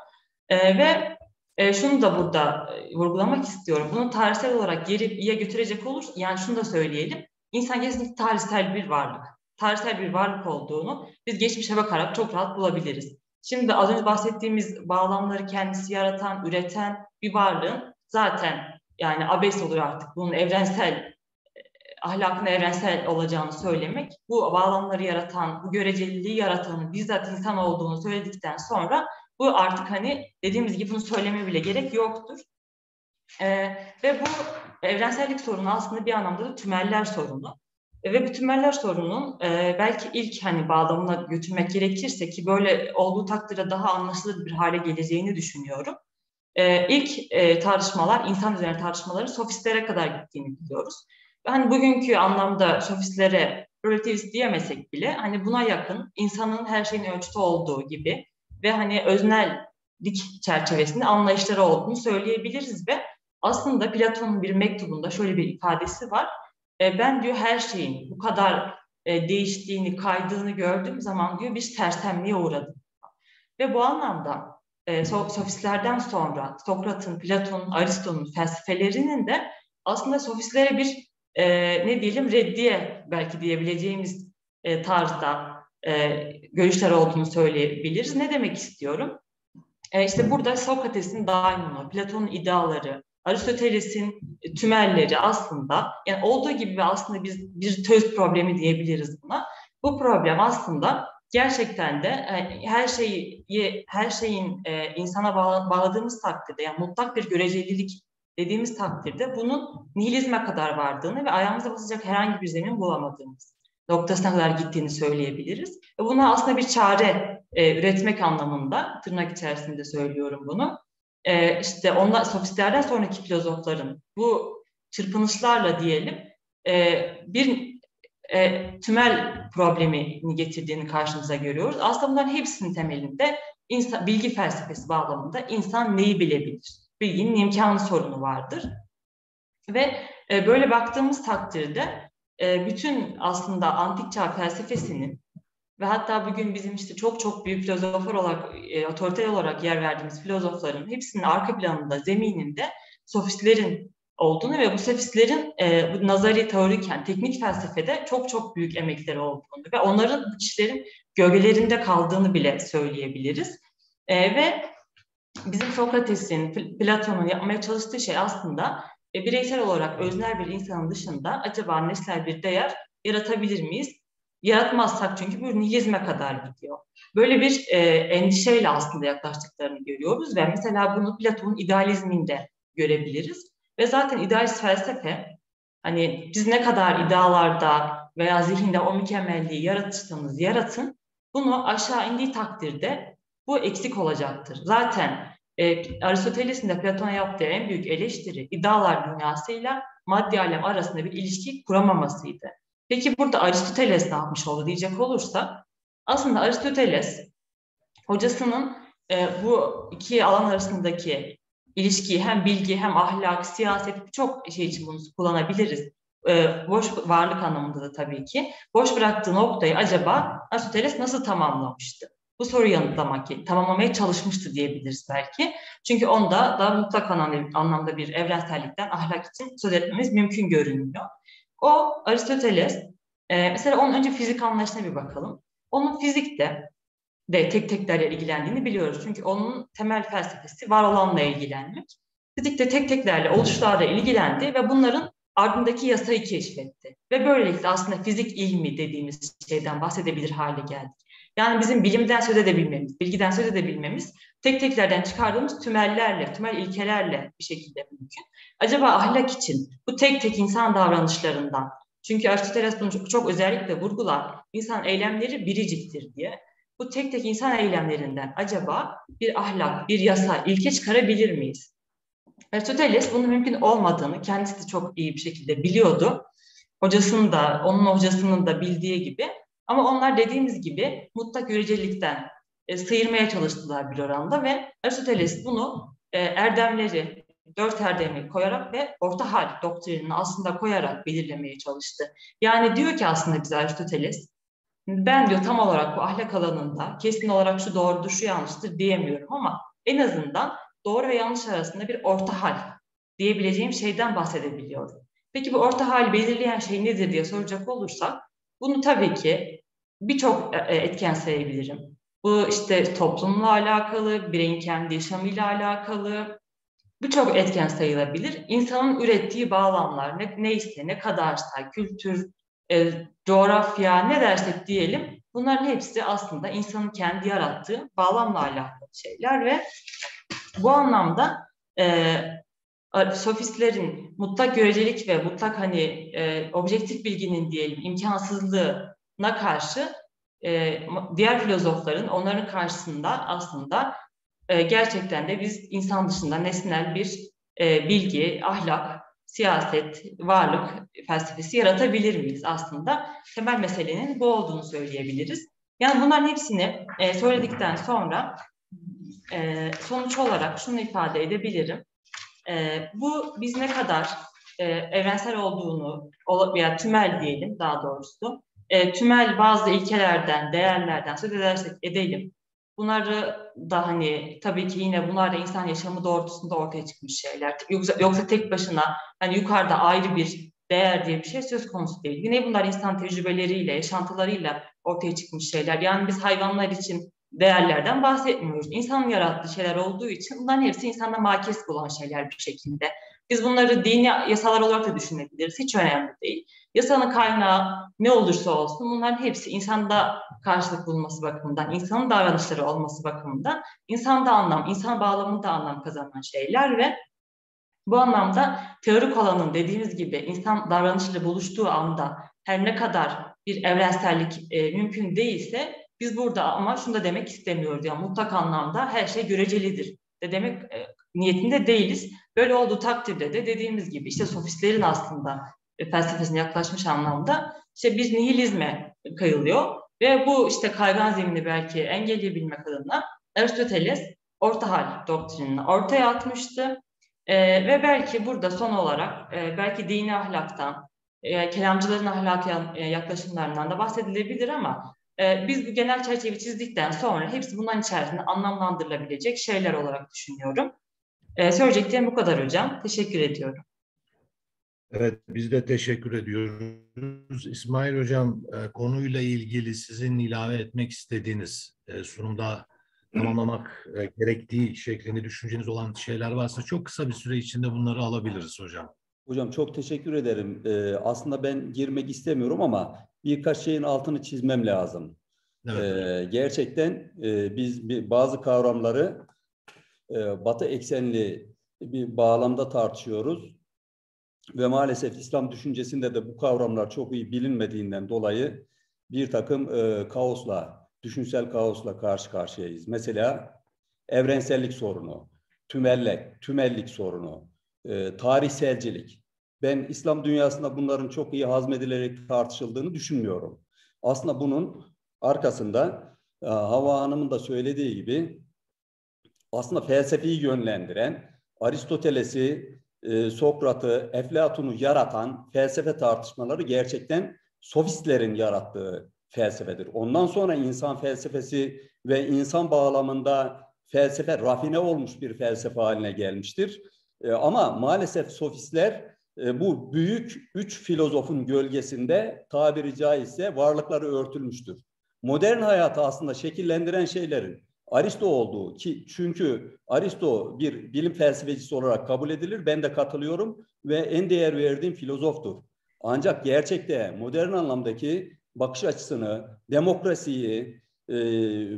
E, ve e, şunu da burada e, vurgulamak istiyorum. Bunu tarihsel olarak geriye götürecek olur. Yani şunu da söyleyelim. İnsan kesinlikle tarihsel bir varlık. Tarihsel bir varlık olduğunu biz geçmişe bakarak çok rahat bulabiliriz. Şimdi az önce bahsettiğimiz bağlamları kendisi yaratan, üreten bir varlığın zaten yani abes olur artık bunun evrensel ahlakın evrensel olacağını söylemek, bu bağlamları yaratan, bu göreceliliği yaratanın bizzat insan olduğunu söyledikten sonra bu artık hani dediğimiz gibi bunu söyleme bile gerek yoktur. Ee, ve bu evrensellik sorunu aslında bir anlamda da tümeller sorunu. E, ve bu tümeller sorunun e, belki ilk hani bağlamına götürmek gerekirse ki böyle olduğu takdirde daha anlaşılır bir hale geleceğini düşünüyorum. E, ilk e, tartışmalar, insan üzerine tartışmaların sofistlere kadar gittiğini biliyoruz hani bugünkü anlamda sofistlere relativist diyemesek bile hani buna yakın insanın her şeyin ölçütü olduğu gibi ve hani öznellik çerçevesinde anlayışları olduğunu söyleyebiliriz ve aslında Platon'un bir mektubunda şöyle bir ifadesi var. E, ben diyor her şeyin bu kadar e, değiştiğini, kaydığını gördüğüm zaman diyor bir sersemliğe uğradım. Ve bu anlamda e, sofistlerden sonra Sokrat'ın, Platon'un, Aristo'nun felsefelerinin de aslında sofistlere bir e, ne diyelim reddiye belki diyebileceğimiz e, tarzda e, görüşler olduğunu söyleyebiliriz. Ne demek istiyorum? E, işte burada Sokrates'in daimonu, Platon'un ideaları, Aristoteles'in tümelleri aslında yani olduğu gibi aslında biz bir töz problemi diyebiliriz buna. Bu problem aslında gerçekten de e, her şeyi her şeyin e, insana bağladığımız takdirde yani mutlak bir görecelilik dediğimiz takdirde bunun nihilizme kadar vardığını ve ayağımıza basacak herhangi bir zemin bulamadığımız noktasına kadar gittiğini söyleyebiliriz. Ve buna aslında bir çare e, üretmek anlamında tırnak içerisinde söylüyorum bunu. E, işte onlar sofistlerden sonraki filozofların bu çırpınışlarla diyelim e, bir e, tümel problemini getirdiğini karşımıza görüyoruz. Aslında bunların hepsinin temelinde insan, bilgi felsefesi bağlamında insan neyi bilebilir? bilginin imkanı sorunu vardır. Ve e, böyle baktığımız takdirde e, bütün aslında antik çağ felsefesinin ve hatta bugün bizim işte çok çok büyük filozoflar olarak, e, otoriter olarak yer verdiğimiz filozofların hepsinin arka planında, zemininde sofistlerin olduğunu ve bu sofistlerin e, bu nazari teoriken, teknik felsefede çok çok büyük emekleri olduğunu ve onların bu kişilerin gölgelerinde kaldığını bile söyleyebiliriz. E, ve bizim Sokrates'in, Platon'un yapmaya çalıştığı şey aslında e, bireysel olarak öznel bir insanın dışında acaba nesnel bir değer yaratabilir miyiz? Yaratmazsak çünkü bu nihilizme kadar gidiyor. Böyle bir e, endişeyle aslında yaklaştıklarını görüyoruz ve mesela bunu Platon'un idealizminde görebiliriz. Ve zaten idealist felsefe hani biz ne kadar idealarda veya zihinde o mükemmelliği yaratırsanız yaratın bunu aşağı indiği takdirde bu eksik olacaktır. Zaten e, Aristoteles'in de Platon'a yaptığı en büyük eleştiri iddialar dünyasıyla maddi alem arasında bir ilişki kuramamasıydı. Peki burada Aristoteles ne yapmış oldu diyecek olursa aslında Aristoteles hocasının e, bu iki alan arasındaki ilişkiyi hem bilgi hem ahlak, siyaset birçok şey için bunu kullanabiliriz. E, boş varlık anlamında da tabii ki. Boş bıraktığı noktayı acaba Aristoteles nasıl tamamlamıştı? bu soruyu yanıtlamak, tamamlamaya çalışmıştı diyebiliriz belki. Çünkü onda da mutlak anlamda bir evrensellikten ahlak için söz etmemiz mümkün görünüyor. O Aristoteles, e, mesela onun önce fizik anlayışına bir bakalım. Onun fizikte de tek teklerle ilgilendiğini biliyoruz. Çünkü onun temel felsefesi var olanla ilgilenmek. Fizikte tek teklerle, oluşlarla ilgilendi ve bunların ardındaki yasayı keşfetti. Ve böylelikle aslında fizik ilmi dediğimiz şeyden bahsedebilir hale geldik. Yani bizim bilimden söz edebilmemiz, bilgiden söz edebilmemiz tek teklerden çıkardığımız tümellerle, tümel ilkelerle bir şekilde mümkün. Acaba ahlak için bu tek tek insan davranışlarından, çünkü Aristoteles bunu çok, özellikle vurgular, insan eylemleri biriciktir diye. Bu tek tek insan eylemlerinden acaba bir ahlak, bir yasa, ilke çıkarabilir miyiz? Aristoteles bunun mümkün olmadığını kendisi de çok iyi bir şekilde biliyordu. Hocasının da, onun hocasının da bildiği gibi ama onlar dediğimiz gibi mutlak görecelikten e, sıyırmaya çalıştılar bir oranda ve Aristoteles bunu e, erdemleri, dört erdemi koyarak ve orta hal doktrinini aslında koyarak belirlemeye çalıştı. Yani diyor ki aslında bize Aristoteles, ben diyor tam olarak bu ahlak alanında kesin olarak şu doğrudur, şu yanlıştır diyemiyorum ama en azından doğru ve yanlış arasında bir orta hal diyebileceğim şeyden bahsedebiliyorum. Peki bu orta hal belirleyen şey nedir diye soracak olursak bunu tabii ki birçok e, e, etken sayabilirim. Bu işte toplumla alakalı, bireyin kendi yaşamıyla alakalı, birçok etken sayılabilir. İnsanın ürettiği bağlamlar ne, neyse, ne kadarsa, kültür, e, coğrafya, ne dersek diyelim, bunların hepsi aslında insanın kendi yarattığı bağlamla alakalı şeyler ve bu anlamda e, sofistlerin mutlak görecelik ve mutlak hani e, objektif bilginin diyelim imkansızlığına karşı e, diğer filozofların onların karşısında aslında e, gerçekten de biz insan dışında nesnel bir e, bilgi, ahlak, siyaset, varlık felsefesi yaratabilir miyiz aslında? Temel meselenin bu olduğunu söyleyebiliriz. Yani bunların hepsini e, söyledikten sonra e, sonuç olarak şunu ifade edebilirim. E, bu biz ne kadar e, evrensel olduğunu veya tümel diyelim daha doğrusu e, tümel bazı ilkelerden, değerlerden söz edersek edelim. Bunları da hani tabii ki yine bunlar da insan yaşamı doğrultusunda ortaya çıkmış şeyler. Yoksa, yoksa tek başına hani yukarıda ayrı bir değer diye bir şey söz konusu değil. Yine bunlar insan tecrübeleriyle, yaşantılarıyla ortaya çıkmış şeyler. Yani biz hayvanlar için değerlerden bahsetmiyoruz. İnsanın yarattığı şeyler olduğu için bunların hepsi insanda makes bulan şeyler bir şekilde. Biz bunları dini yasalar olarak da düşünebiliriz. Hiç önemli değil. Yasanın kaynağı ne olursa olsun bunların hepsi insanda karşılık bulması bakımından, insanın davranışları olması bakımından insanda anlam, insan bağlamında anlam kazanan şeyler ve bu anlamda teorik olanın dediğimiz gibi insan davranışıyla buluştuğu anda her ne kadar bir evrensellik e, mümkün değilse biz burada ama şunu da demek istemiyoruz. Yani mutlak anlamda her şey görecelidir de demek e, niyetinde değiliz. Böyle olduğu takdirde de dediğimiz gibi işte sofistlerin aslında e, felsefesine yaklaşmış anlamda işte bir nihilizme kayılıyor ve bu işte kaygan zemini belki engelleyebilmek adına Aristoteles orta hal doktrinini ortaya atmıştı. E, ve belki burada son olarak e, belki dini ahlaktan, e, kelamcıların ahlaki yaklaşımlarından da bahsedilebilir ama e, biz bu genel çerçeveyi çizdikten sonra hepsi bunların içerisinde anlamlandırılabilecek şeyler olarak düşünüyorum. E, söyleyeceklerim bu kadar hocam. Teşekkür ediyorum.
Evet, biz de teşekkür ediyoruz. İsmail Hocam, e, konuyla ilgili sizin ilave etmek istediğiniz e, sunumda tamamlamak e, gerektiği şeklinde düşünceniz olan şeyler varsa çok kısa bir süre içinde bunları alabiliriz hocam.
Hocam çok teşekkür ederim. Ee, aslında ben girmek istemiyorum ama birkaç şeyin altını çizmem lazım. Evet. Ee, gerçekten e, biz bir, bazı kavramları e, Batı eksenli bir bağlamda tartışıyoruz ve maalesef İslam düşüncesinde de bu kavramlar çok iyi bilinmediğinden dolayı bir takım e, kaosla, düşünsel kaosla karşı karşıyayız. Mesela evrensellik sorunu, tümellek, tümellik sorunu, e, tarihselcilik. Ben İslam dünyasında bunların çok iyi hazmedilerek tartışıldığını düşünmüyorum. Aslında bunun arkasında e, Hava Hanım'ın da söylediği gibi aslında felsefeyi yönlendiren, Aristoteles'i, e, Sokrat'ı, Eflatun'u yaratan felsefe tartışmaları gerçekten sofistlerin yarattığı felsefedir. Ondan sonra insan felsefesi ve insan bağlamında felsefe rafine olmuş bir felsefe haline gelmiştir. E, ama maalesef sofistler e, bu büyük üç filozofun gölgesinde tabiri caizse varlıkları örtülmüştür. Modern hayatı aslında şekillendiren şeylerin Aristo olduğu ki çünkü Aristo bir bilim felsefecisi olarak kabul edilir. Ben de katılıyorum ve en değer verdiğim filozoftur. Ancak gerçekte modern anlamdaki bakış açısını, demokrasiyi, e,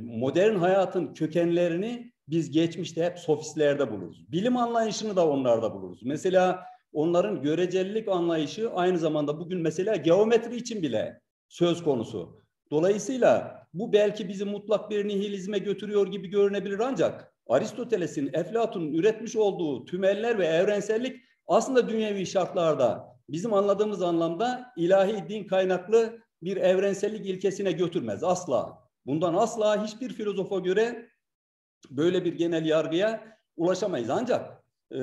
modern hayatın kökenlerini biz geçmişte hep sofistlerde buluruz. Bilim anlayışını da onlarda buluruz. Mesela onların görecelilik anlayışı aynı zamanda bugün mesela geometri için bile söz konusu. Dolayısıyla bu belki bizi mutlak bir nihilizme götürüyor gibi görünebilir ancak Aristoteles'in, Eflatun'un üretmiş olduğu tümeller ve evrensellik aslında dünyevi şartlarda bizim anladığımız anlamda ilahi din kaynaklı bir evrensellik ilkesine götürmez asla. Bundan asla hiçbir filozofa göre böyle bir genel yargıya ulaşamayız. Ancak e,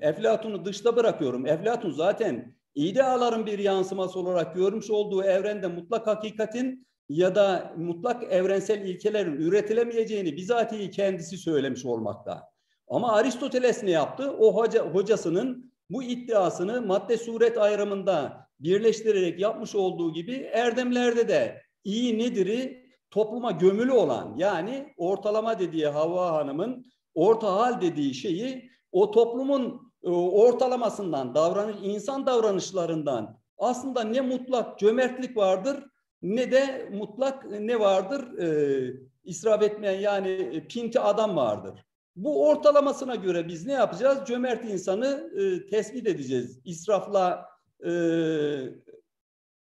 Eflatun'u dışta bırakıyorum. Eflatun zaten ideaların bir yansıması olarak görmüş olduğu evrende mutlak hakikatin ya da mutlak evrensel ilkelerin üretilemeyeceğini bizatihi kendisi söylemiş olmakta. Ama Aristoteles ne yaptı? O hoca, hocasının bu iddiasını madde suret ayrımında birleştirerek yapmış olduğu gibi erdemlerde de iyi nedir'i topluma gömülü olan yani ortalama dediği Havva Hanım'ın orta hal dediği şeyi o toplumun e, ortalamasından, davranış, insan davranışlarından aslında ne mutlak cömertlik vardır ne de mutlak ne vardır e, israf etmeyen yani e, pinti adam vardır. Bu ortalamasına göre biz ne yapacağız? Cömert insanı e, tespit edeceğiz. İsrafla e,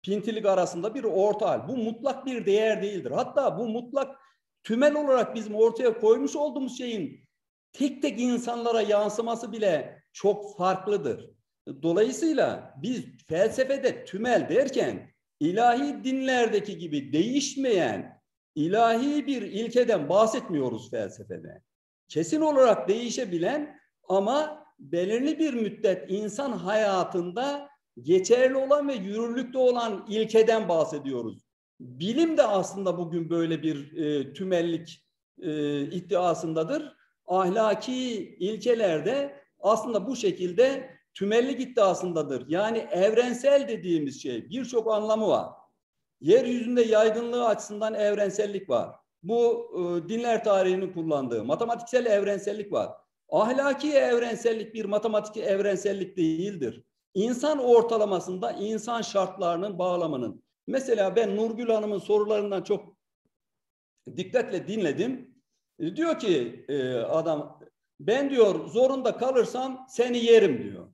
pintilik arasında bir orta hal. Bu mutlak bir değer değildir. Hatta bu mutlak tümel olarak bizim ortaya koymuş olduğumuz şeyin tek tek insanlara yansıması bile çok farklıdır. Dolayısıyla biz felsefede tümel derken ilahi dinlerdeki gibi değişmeyen ilahi bir ilkeden bahsetmiyoruz felsefede. Kesin olarak değişebilen ama belirli bir müddet insan hayatında geçerli olan ve yürürlükte olan ilkeden bahsediyoruz. Bilim de aslında bugün böyle bir e, tümellik e, iddiasındadır. Ahlaki ilkelerde aslında bu şekilde tümellik iddiasındadır. Yani evrensel dediğimiz şey birçok anlamı var. Yeryüzünde yaygınlığı açısından evrensellik var. Bu e, dinler tarihinin kullandığı matematiksel evrensellik var. Ahlaki evrensellik bir matematik evrensellik değildir. İnsan ortalamasında insan şartlarının bağlamının. Mesela ben Nurgül Hanım'ın sorularından çok dikkatle dinledim. E, diyor ki e, adam ben diyor zorunda kalırsam seni yerim diyor.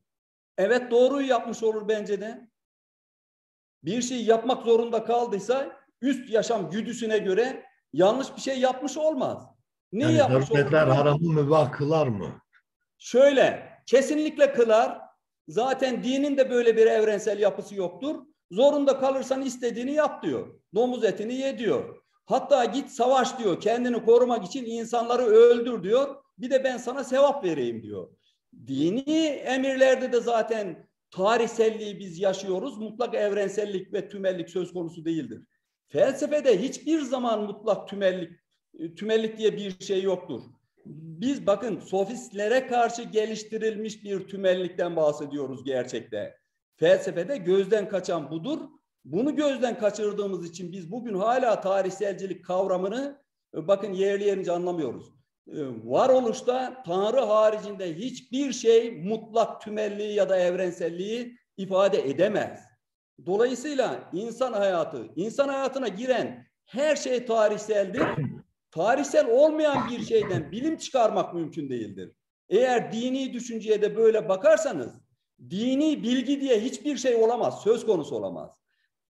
Evet doğruyu yapmış olur bence de. Bir şey yapmak zorunda kaldıysa üst yaşam güdüsüne göre yanlış bir şey yapmış olmaz.
Ne yani yapmış olur? haramı mübah kılar mı?
Şöyle kesinlikle kılar. Zaten dinin de böyle bir evrensel yapısı yoktur. Zorunda kalırsan istediğini yap diyor. Domuz etini ye diyor. Hatta git savaş diyor. Kendini korumak için insanları öldür diyor. Bir de ben sana sevap vereyim diyor. Dini emirlerde de zaten tarihselliği biz yaşıyoruz. Mutlak evrensellik ve tümellik söz konusu değildir. Felsefede hiçbir zaman mutlak tümellik tümellik diye bir şey yoktur. Biz bakın sofistlere karşı geliştirilmiş bir tümellikten bahsediyoruz gerçekte. Felsefede gözden kaçan budur. Bunu gözden kaçırdığımız için biz bugün hala tarihselcilik kavramını bakın yerli yerince anlamıyoruz. Ee, varoluşta Tanrı haricinde hiçbir şey mutlak tümelliği ya da evrenselliği ifade edemez. Dolayısıyla insan hayatı, insan hayatına giren her şey tarihseldir. Tarihsel olmayan bir şeyden bilim çıkarmak mümkün değildir. Eğer dini düşünceye de böyle bakarsanız, dini bilgi diye hiçbir şey olamaz, söz konusu olamaz.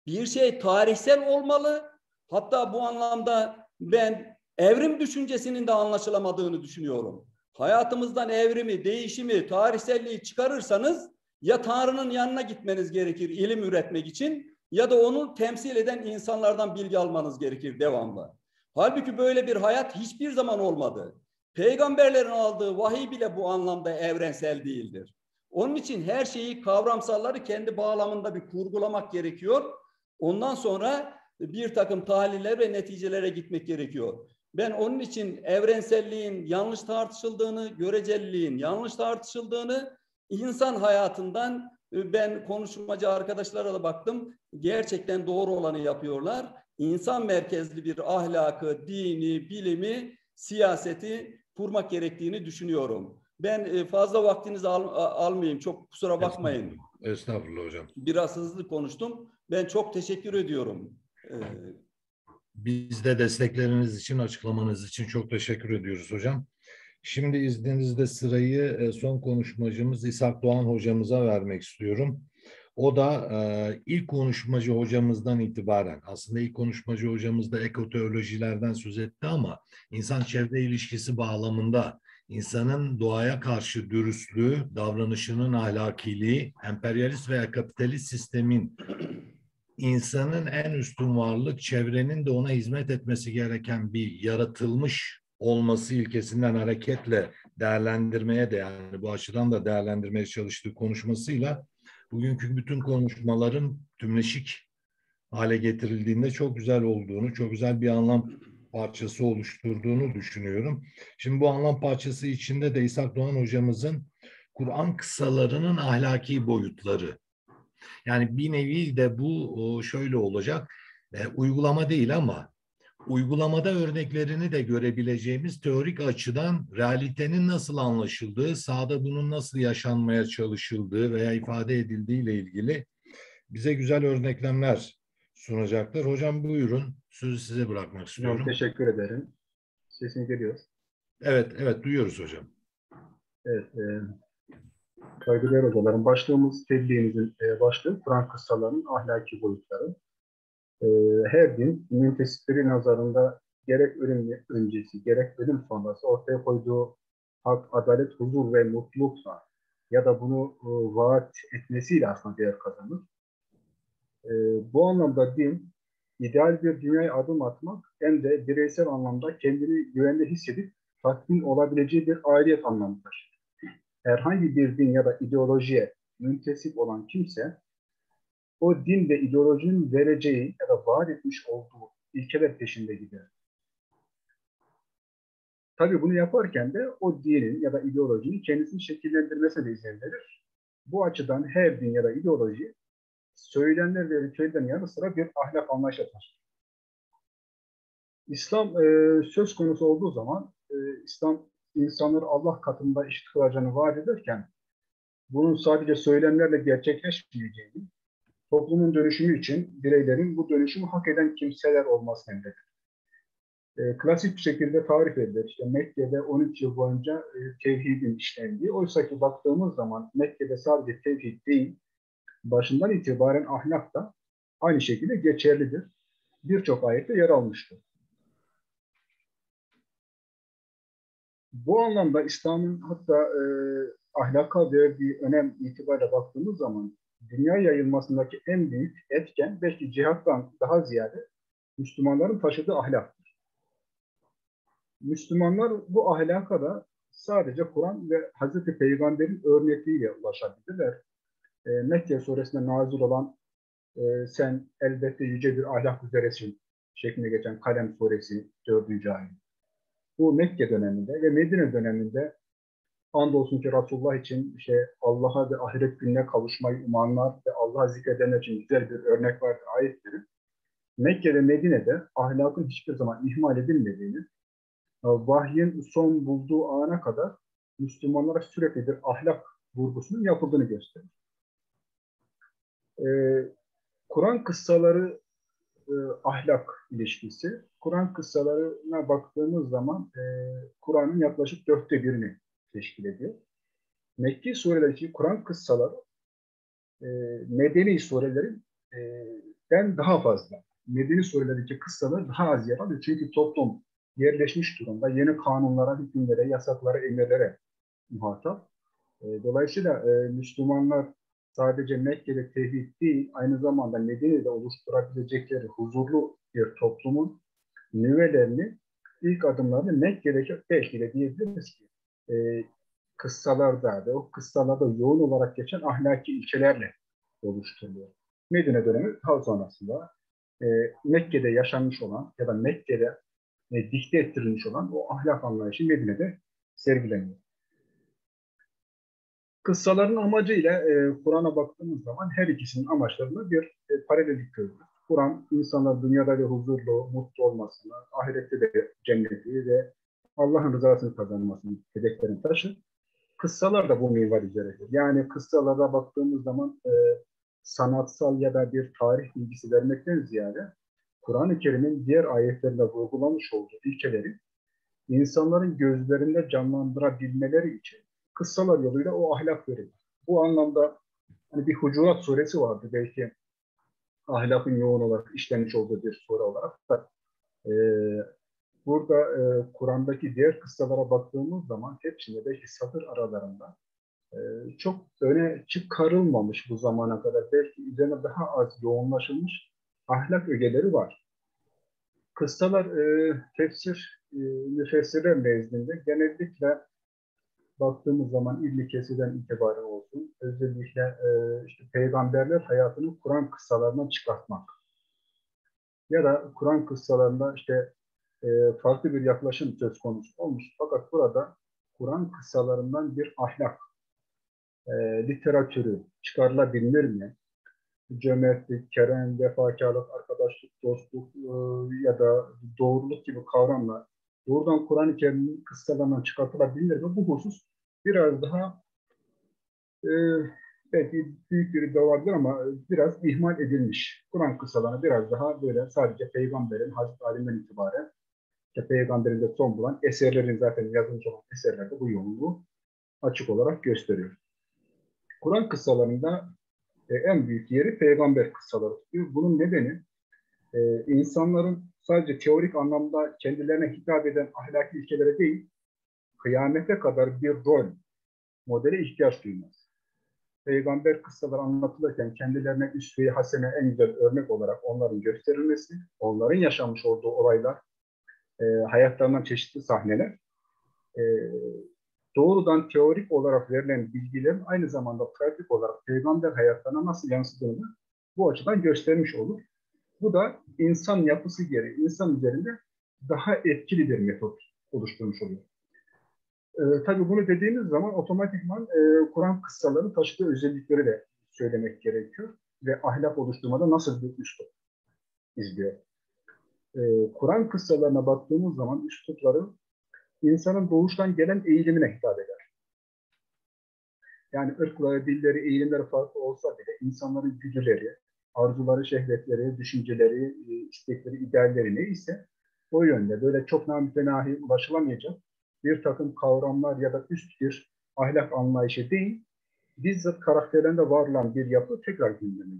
Bir şey tarihsel olmalı. Hatta bu anlamda ben evrim düşüncesinin de anlaşılamadığını düşünüyorum. Hayatımızdan evrimi, değişimi, tarihselliği çıkarırsanız ya Tanrı'nın yanına gitmeniz gerekir ilim üretmek için ya da onu temsil eden insanlardan bilgi almanız gerekir devamlı. Halbuki böyle bir hayat hiçbir zaman olmadı. Peygamberlerin aldığı vahiy bile bu anlamda evrensel değildir. Onun için her şeyi kavramsalları kendi bağlamında bir kurgulamak gerekiyor. Ondan sonra bir takım tahliller ve neticelere gitmek gerekiyor. Ben onun için evrenselliğin yanlış tartışıldığını, göreceliliğin yanlış tartışıldığını, insan hayatından e, ben konuşmacı arkadaşlara da baktım. Gerçekten doğru olanı yapıyorlar. İnsan merkezli bir ahlakı, dini, bilimi, siyaseti kurmak gerektiğini düşünüyorum. Ben e, fazla vaktinizi al, almayayım. Çok kusura bakmayın.
Estağfurullah, Estağfurullah hocam.
Biraz hızlı konuştum. Ben çok teşekkür ediyorum. Ee,
biz de destekleriniz için, açıklamanız için çok teşekkür ediyoruz hocam. Şimdi izninizle sırayı e, son konuşmacımız İshak Doğan hocamıza vermek istiyorum. O da e, ilk konuşmacı hocamızdan itibaren, aslında ilk konuşmacı hocamız da ekoteolojilerden söz etti ama insan çevre ilişkisi bağlamında insanın doğaya karşı dürüstlüğü, davranışının ahlakiliği, emperyalist veya kapitalist sistemin insanın en üstün varlık, çevrenin de ona hizmet etmesi gereken bir yaratılmış olması ilkesinden hareketle değerlendirmeye de yani bu açıdan da değerlendirmeye çalıştığı konuşmasıyla bugünkü bütün konuşmaların tümleşik hale getirildiğinde çok güzel olduğunu, çok güzel bir anlam parçası oluşturduğunu düşünüyorum. Şimdi bu anlam parçası içinde de İshak Doğan hocamızın Kur'an kısalarının ahlaki boyutları yani bir nevi de bu şöyle olacak. E, uygulama değil ama uygulamada örneklerini de görebileceğimiz teorik açıdan realitenin nasıl anlaşıldığı, sahada bunun nasıl yaşanmaya çalışıldığı veya ifade edildiği ile ilgili bize güzel örneklemler sunacaklar. Hocam buyurun, sözü size bırakmak istiyorum.
Teşekkür ederim. Sesini geliyor.
Evet, evet duyuyoruz hocam.
Evet, e, saygıdeğer hocalarım. Başlığımız tebliğimizin e, başlığı Kur'an kıssalarının ahlaki boyutları. E, her din müntesipleri nazarında gerek ölüm öncesi, gerek ölüm sonrası ortaya koyduğu hak, adalet, huzur ve mutlulukla ya da bunu e, vaat etmesiyle aslında değer kazanır. E, bu anlamda din, ideal bir dünyaya adım atmak hem de bireysel anlamda kendini güvende hissedip tatmin olabileceği bir aidiyet anlamı taşır. Herhangi bir din ya da ideolojiye müntesip olan kimse o din ve ideolojinin vereceği ya da vaat etmiş olduğu ilkeler peşinde gider. Tabii bunu yaparken de o dinin ya da ideolojinin kendisini şekillendirmesine de izin verir. Bu açıdan her din ya da ideoloji söylenenler ve ritüellerin yanı sıra bir ahlak anlayışı taşır. İslam e, söz konusu olduğu zaman e, İslam insanları Allah katında eşit kılacağını vaat ederken bunun sadece söylemlerle gerçekleşmeyeceğini, toplumun dönüşümü için bireylerin bu dönüşümü hak eden kimseler olması emredir. E, klasik bir şekilde tarif edilir. İşte Mekke'de 13 yıl boyunca e, tevhidin işlendiği. Oysa ki baktığımız zaman Mekke'de sadece tevhid değil, başından itibaren ahlak da aynı şekilde geçerlidir. Birçok ayette yer almıştır. Bu anlamda İslam'ın hatta e, ahlaka verdiği önem itibariyle baktığımız zaman dünya yayılmasındaki en büyük etken belki cihattan daha ziyade Müslümanların taşıdığı ahlaktır. Müslümanlar bu ahlaka da sadece Kur'an ve Hazreti Peygamber'in örnekliğiyle ulaşabilirler. E, Mekke suresinde nazil olan e, sen elbette yüce bir ahlak üzeresin şeklinde geçen Kalem suresi 4. ayet. Bu Mekke döneminde ve Medine döneminde andolsun ki Resulullah için işte Allah'a ve ahiret gününe kavuşmayı umanlar ve Allah'a zikredenler için güzel bir örnek vardır ayetleri. Mekke ve Medine'de ahlakın hiçbir zaman ihmal edilmediğini, vahyin son bulduğu ana kadar Müslümanlara sürekli bir ahlak vurgusunun yapıldığını gösterir. Ee, Kur'an kıssaları e, ahlak ilişkisi. Kur'an kıssalarına baktığımız zaman e, Kur'an'ın yaklaşık dörtte birini teşkil ediyor. Mekki surelerdeki Kur'an kıssaları e, Medeni surelerin e, den daha fazla. Medeni surelerdeki kıssalar daha az yer alıyor. Çünkü toplum yerleşmiş durumda. Yeni kanunlara, hükümlere, yasaklara, emirlere muhatap. E, dolayısıyla e, Müslümanlar sadece Mekke'de tevhid değil, aynı zamanda Medine'de oluşturabilecekleri huzurlu bir toplumun nüvelerini, ilk adımlarını Mekke'deki belki de diyebiliriz ki e, kıssalarda ve o kıssalarda yoğun olarak geçen ahlaki ilkelerle oluşturuluyor. Medine dönemi daha sonrasında e, Mekke'de yaşanmış olan ya da Mekke'de e, dikte ettirilmiş olan o ahlak anlayışı Medine'de sergileniyor. Kıssaların amacıyla e, Kur'an'a baktığımız zaman her ikisinin amaçlarında bir e, paralellik görülür. Kur'an insanlar dünyada ve huzurlu, mutlu olmasını, ahirette de cenneti ve Allah'ın rızasını kazanmasını hedeflerini taşır. Kıssalar da bu minval üzeredir. Yani kıssalara baktığımız zaman e, sanatsal ya da bir tarih bilgisi vermekten ziyade Kur'an-ı Kerim'in diğer ayetlerinde vurgulanmış olduğu ilkeleri insanların gözlerinde canlandırabilmeleri için kıssalar yoluyla o ahlak verilir. Bu anlamda hani bir Hucurat suresi vardı belki ahlakın yoğun olarak işlenmiş olduğu bir sure olarak da e, burada e, Kur'an'daki diğer kıssalara baktığımız zaman hepsinde belki satır aralarında e, çok öne çıkarılmamış bu zamana kadar belki üzerine daha az yoğunlaşılmış ahlak ögeleri var. Kıssalar e, tefsir e, müfessirler nezdinde genellikle baktığımız zaman kesiden itibaren olsun, özellikle e, işte peygamberler hayatını Kur'an kıssalarından çıkartmak. Ya da Kur'an kıssalarında işte e, farklı bir yaklaşım söz konusu olmuş. Fakat burada Kur'an kıssalarından bir ahlak, e, literatürü çıkarılabilir mi? Cömertlik, kerem, vefakarlık, arkadaş arkadaşlık, dostluk e, ya da doğruluk gibi kavramlar doğrudan Kur'an-ı Kerim'in kıssalarından çıkartılabilir ve bu husus biraz daha e, belki büyük bir iddia vardır ama biraz ihmal edilmiş. Kur'an kıssalarını biraz daha böyle sadece peygamberin Hazreti Alim'den itibaren işte peygamberin de son bulan eserlerin zaten yazılmış olan eserlerde bu yoğunluğu açık olarak gösteriyor. Kur'an kıssalarında e, en büyük yeri peygamber kıssaları. Bunun nedeni e, insanların sadece teorik anlamda kendilerine hitap eden ahlaki ilkelere değil, kıyamete kadar bir rol, modele ihtiyaç duymaz. Peygamber kıssaları anlatılırken kendilerine üsve-i hasene en güzel örnek olarak onların gösterilmesi, onların yaşamış olduğu olaylar, e, hayatlarından çeşitli sahneler, e, doğrudan teorik olarak verilen bilgilerin aynı zamanda pratik olarak peygamber hayatlarına nasıl yansıdığını bu açıdan göstermiş olur. Bu da insan yapısı gereği insan üzerinde daha etkili bir metot oluşturmuş oluyor. Ee, tabii bunu dediğimiz zaman otomatikman e, Kur'an kıssalarının taşıdığı özellikleri de söylemek gerekiyor. Ve ahlak oluşturmada nasıl bir üslup izliyor. Ee, Kur'an kıssalarına baktığımız zaman üslupları insanın doğuştan gelen eğilimine hitap eder. Yani ırkları, dilleri, eğilimleri farklı olsa bile insanların güdüleri, arzuları, şehvetleri, düşünceleri, e, istekleri, idealleri neyse o yönde böyle çok namütenahi ulaşılamayacak bir takım kavramlar ya da üst bir ahlak anlayışı değil, bizzat karakterlerinde var olan bir yapı tekrar gündeme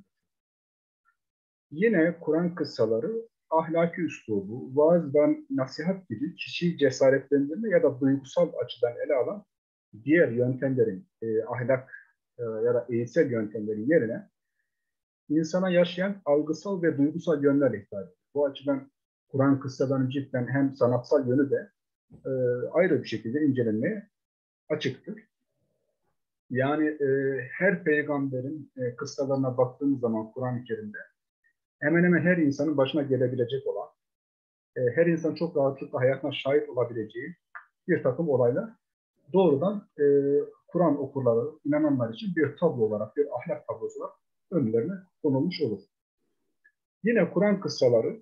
Yine Kur'an kıssaları ahlaki üslubu, vaaz ve nasihat gibi kişiyi cesaretlendirme ya da duygusal açıdan ele alan diğer yöntemlerin, e, ahlak e, ya da eğitsel yöntemlerin yerine insana yaşayan algısal ve duygusal yönler hitap ediyor. Bu açıdan Kur'an kıssalarının cidden hem sanatsal yönü de e, ayrı bir şekilde incelenmeye açıktır. Yani e, her peygamberin e, kıssalarına baktığımız zaman Kur'an-ı Kerim'de hemen hemen her insanın başına gelebilecek olan, e, her insan çok rahatlıkla hayatına şahit olabileceği bir takım olaylar doğrudan e, Kur'an okurları, inananlar için bir tablo olarak, bir ahlak tablosu olarak önlerine konulmuş olur. Yine Kur'an kıssaları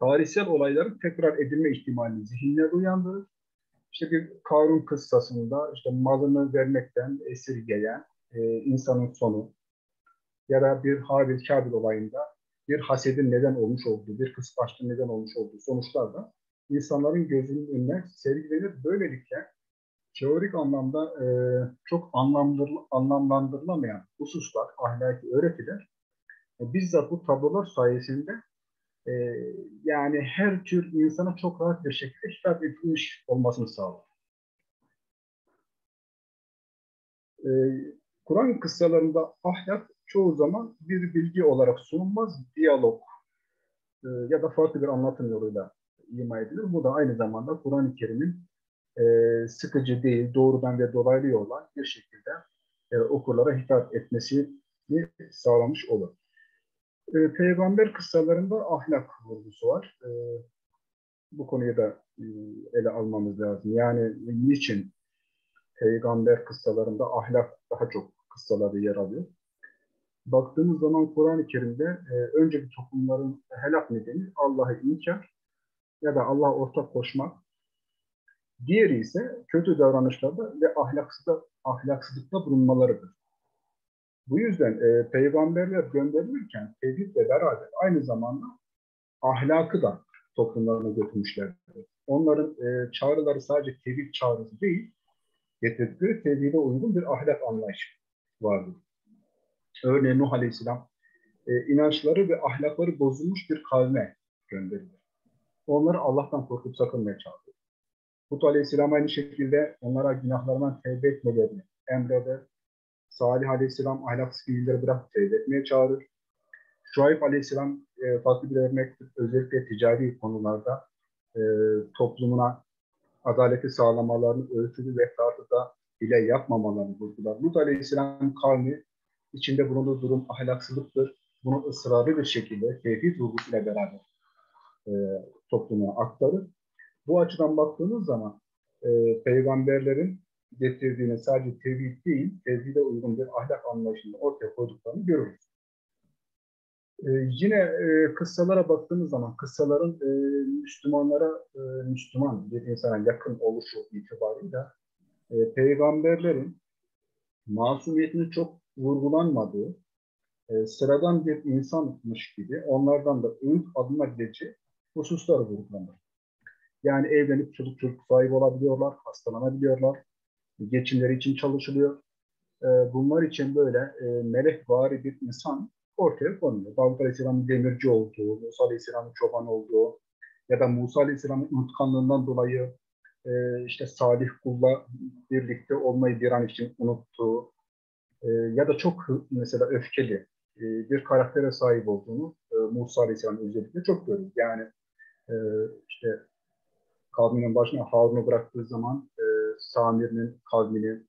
tarihsel olayların tekrar edilme ihtimalini zihinlerde uyandırır. İşte bir Karun kıssasında işte malını vermekten esirgeyen e, insanın sonu ya da bir Habil Kabil olayında bir hasedin neden olmuş olduğu, bir kıskançlığın neden olmuş olduğu sonuçlar da insanların gözünün önüne sergilenir. Böylelikle teorik anlamda e, çok anlamdır, anlamlandırılamayan hususlar, ahlaki öğretiler e, bizzat bu tablolar sayesinde e, yani her tür insana çok rahat bir şekilde hitap edilmiş olmasını sağlar. E, Kur'an kıssalarında ahlak çoğu zaman bir bilgi olarak sunulmaz, diyalog e, ya da farklı bir anlatım yoluyla ima edilir. Bu da aynı zamanda Kur'an-ı Kerim'in e, sıkıcı değil, doğrudan ve dolaylı yolla bir şekilde e, okurlara hitap etmesini sağlamış olur. E, peygamber kıssalarında ahlak vurgusu var. E, bu konuyu da e, ele almamız lazım. Yani niçin peygamber kıssalarında ahlak daha çok kıssalarda yer alıyor? Baktığımız zaman Kur'an-ı Kerim'de e, önceki toplumların helak nedeni Allah'ı inkar ya da Allah ortak koşmak. Diğeri ise kötü davranışlarda ve ahlaksızda, ahlaksızlıkta bulunmalarıdır. Bu yüzden e, peygamberler gönderilirken tevhidle beraber aynı zamanda ahlakı da toplumlarına götürmüşlerdir. Onların e, çağrıları sadece tevhid çağrısı değil, getirdikleri tevhide uygun bir ahlak anlayışı vardır. Örneğin Nuh Aleyhisselam e, inançları ve ahlakları bozulmuş bir kavme gönderilir. Onları Allah'tan korkup sakınmaya çağırır. Hud Aleyhisselam aynı şekilde onlara günahlarından tevbe etmelerini emreder. Salih Aleyhisselam ahlaksız fiilleri bırakıp tevbe etmeye çağırır. Şuayb Aleyhisselam e, farklı bir örnektir. Özellikle ticari konularda e, toplumuna adaleti sağlamalarını, ölçülü ve tartıda bile yapmamalarını vurgular. Lut Aleyhisselam kavmi içinde bulunduğu durum ahlaksızlıktır. Bunu ısrarlı bir şekilde tevhid vurgusuyla beraber e, topluma aktarır. Bu açıdan baktığımız zaman e, peygamberlerin getirdiğini sadece tevhid değil, tevhide uygun bir ahlak anlayışını ortaya koyduklarını görürüz. Ee, yine e, kıssalara baktığımız zaman kıssaların e, Müslümanlara e, Müslüman bir insana yakın oluşu itibarıyla e, peygamberlerin masumiyetinin çok vurgulanmadığı, e, sıradan bir insanmış gibi onlardan da öğüt alınabileceği hususlar vurgulanır. Yani evlenip çocuk çocuk sahibi olabiliyorlar, hastalanabiliyorlar, geçimleri için çalışılıyor. E, bunlar için böyle e, melek vari bir insan ortaya konuluyor. Davut Aleyhisselam'ın demirci olduğu, Musa Aleyhisselam'ın çoban olduğu ya da Musa Aleyhisselam'ın unutkanlığından dolayı e, işte Salih kulla birlikte olmayı bir an için unuttuğu e, ya da çok mesela öfkeli e, bir karaktere sahip olduğunu e, Musa Aleyhisselam özellikle çok görüyoruz. Yani e, işte kavminin başına Harun'u bıraktığı zaman e, Samir'in kavmini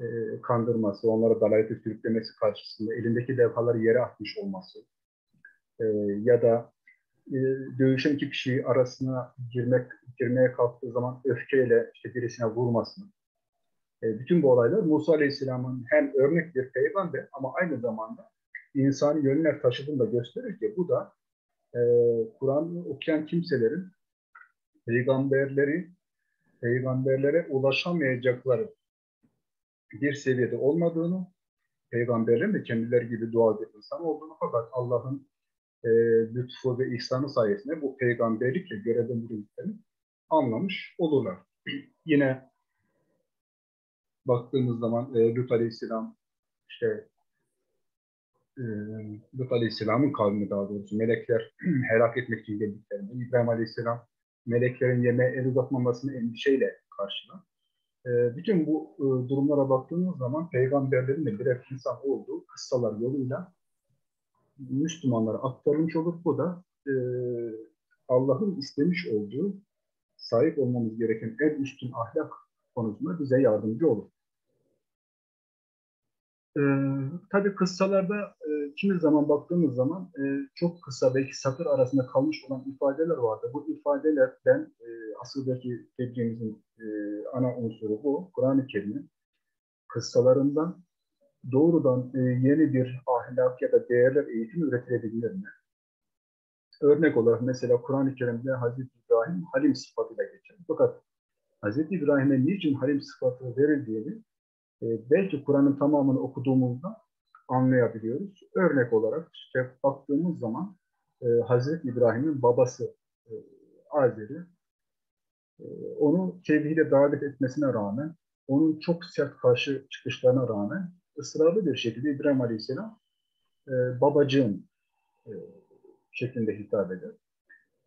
e, kandırması, onlara dalayete sürüklemesi karşısında elindeki levhaları yere atmış olması e, ya da e, dövüşen iki kişi arasına girmek girmeye kalktığı zaman öfkeyle işte birisine vurması. E, bütün bu olaylar Musa Aleyhisselam'ın hem örnek bir peygamber ama aynı zamanda insani yönler taşıdığını da gösterir ki bu da e, Kur'an'ı okuyan kimselerin peygamberleri peygamberlere ulaşamayacakları bir seviyede olmadığını, peygamberlerin de kendileri gibi doğal bir insan olduğunu fakat Allah'ın e, lütfu ve ihsanı sayesinde bu peygamberlikle görevlendirildiklerini anlamış olurlar. Yine baktığımız zaman e, Lut Aleyhisselam işte e, Lut Aleyhisselam'ın kavmi daha doğrusu melekler helak etmek için geldiklerinde İbrahim Aleyhisselam meleklerin yemeğe el uzatmamasını endişeyle karşılar. E, bütün bu e, durumlara baktığımız zaman peygamberlerin de birer insan olduğu kıssalar yoluyla Müslümanlara aktarılmış olur. Bu da e, Allah'ın istemiş olduğu sahip olmamız gereken en üstün ahlak konusunda bize yardımcı olur. Ee, tabii kıssalarda e, kimi zaman baktığımız zaman e, çok kısa belki satır arasında kalmış olan ifadeler vardı. Bu ifadelerden e, asıl belki dediğimizin e, ana unsuru bu. Kur'an-ı Kerim'in kıssalarından doğrudan e, yeni bir ahlak ya da değerler eğitimi üretilebilir mi? Örnek olarak mesela Kur'an-ı Kerim'de Hazreti İbrahim halim sıfatıyla geçer. Fakat Hazreti İbrahim'e niçin halim sıfatı verildiğini e, belki Kur'an'ın tamamını okuduğumuzda anlayabiliyoruz. Örnek olarak işte baktığımız zaman e, Hazreti İbrahim'in babası e, Azeri e, onu tevhide davet etmesine rağmen onun çok sert karşı çıkışlarına rağmen ısrarlı bir şekilde İbrahim Aleyhisselam e, babacığım e, şeklinde hitap eder.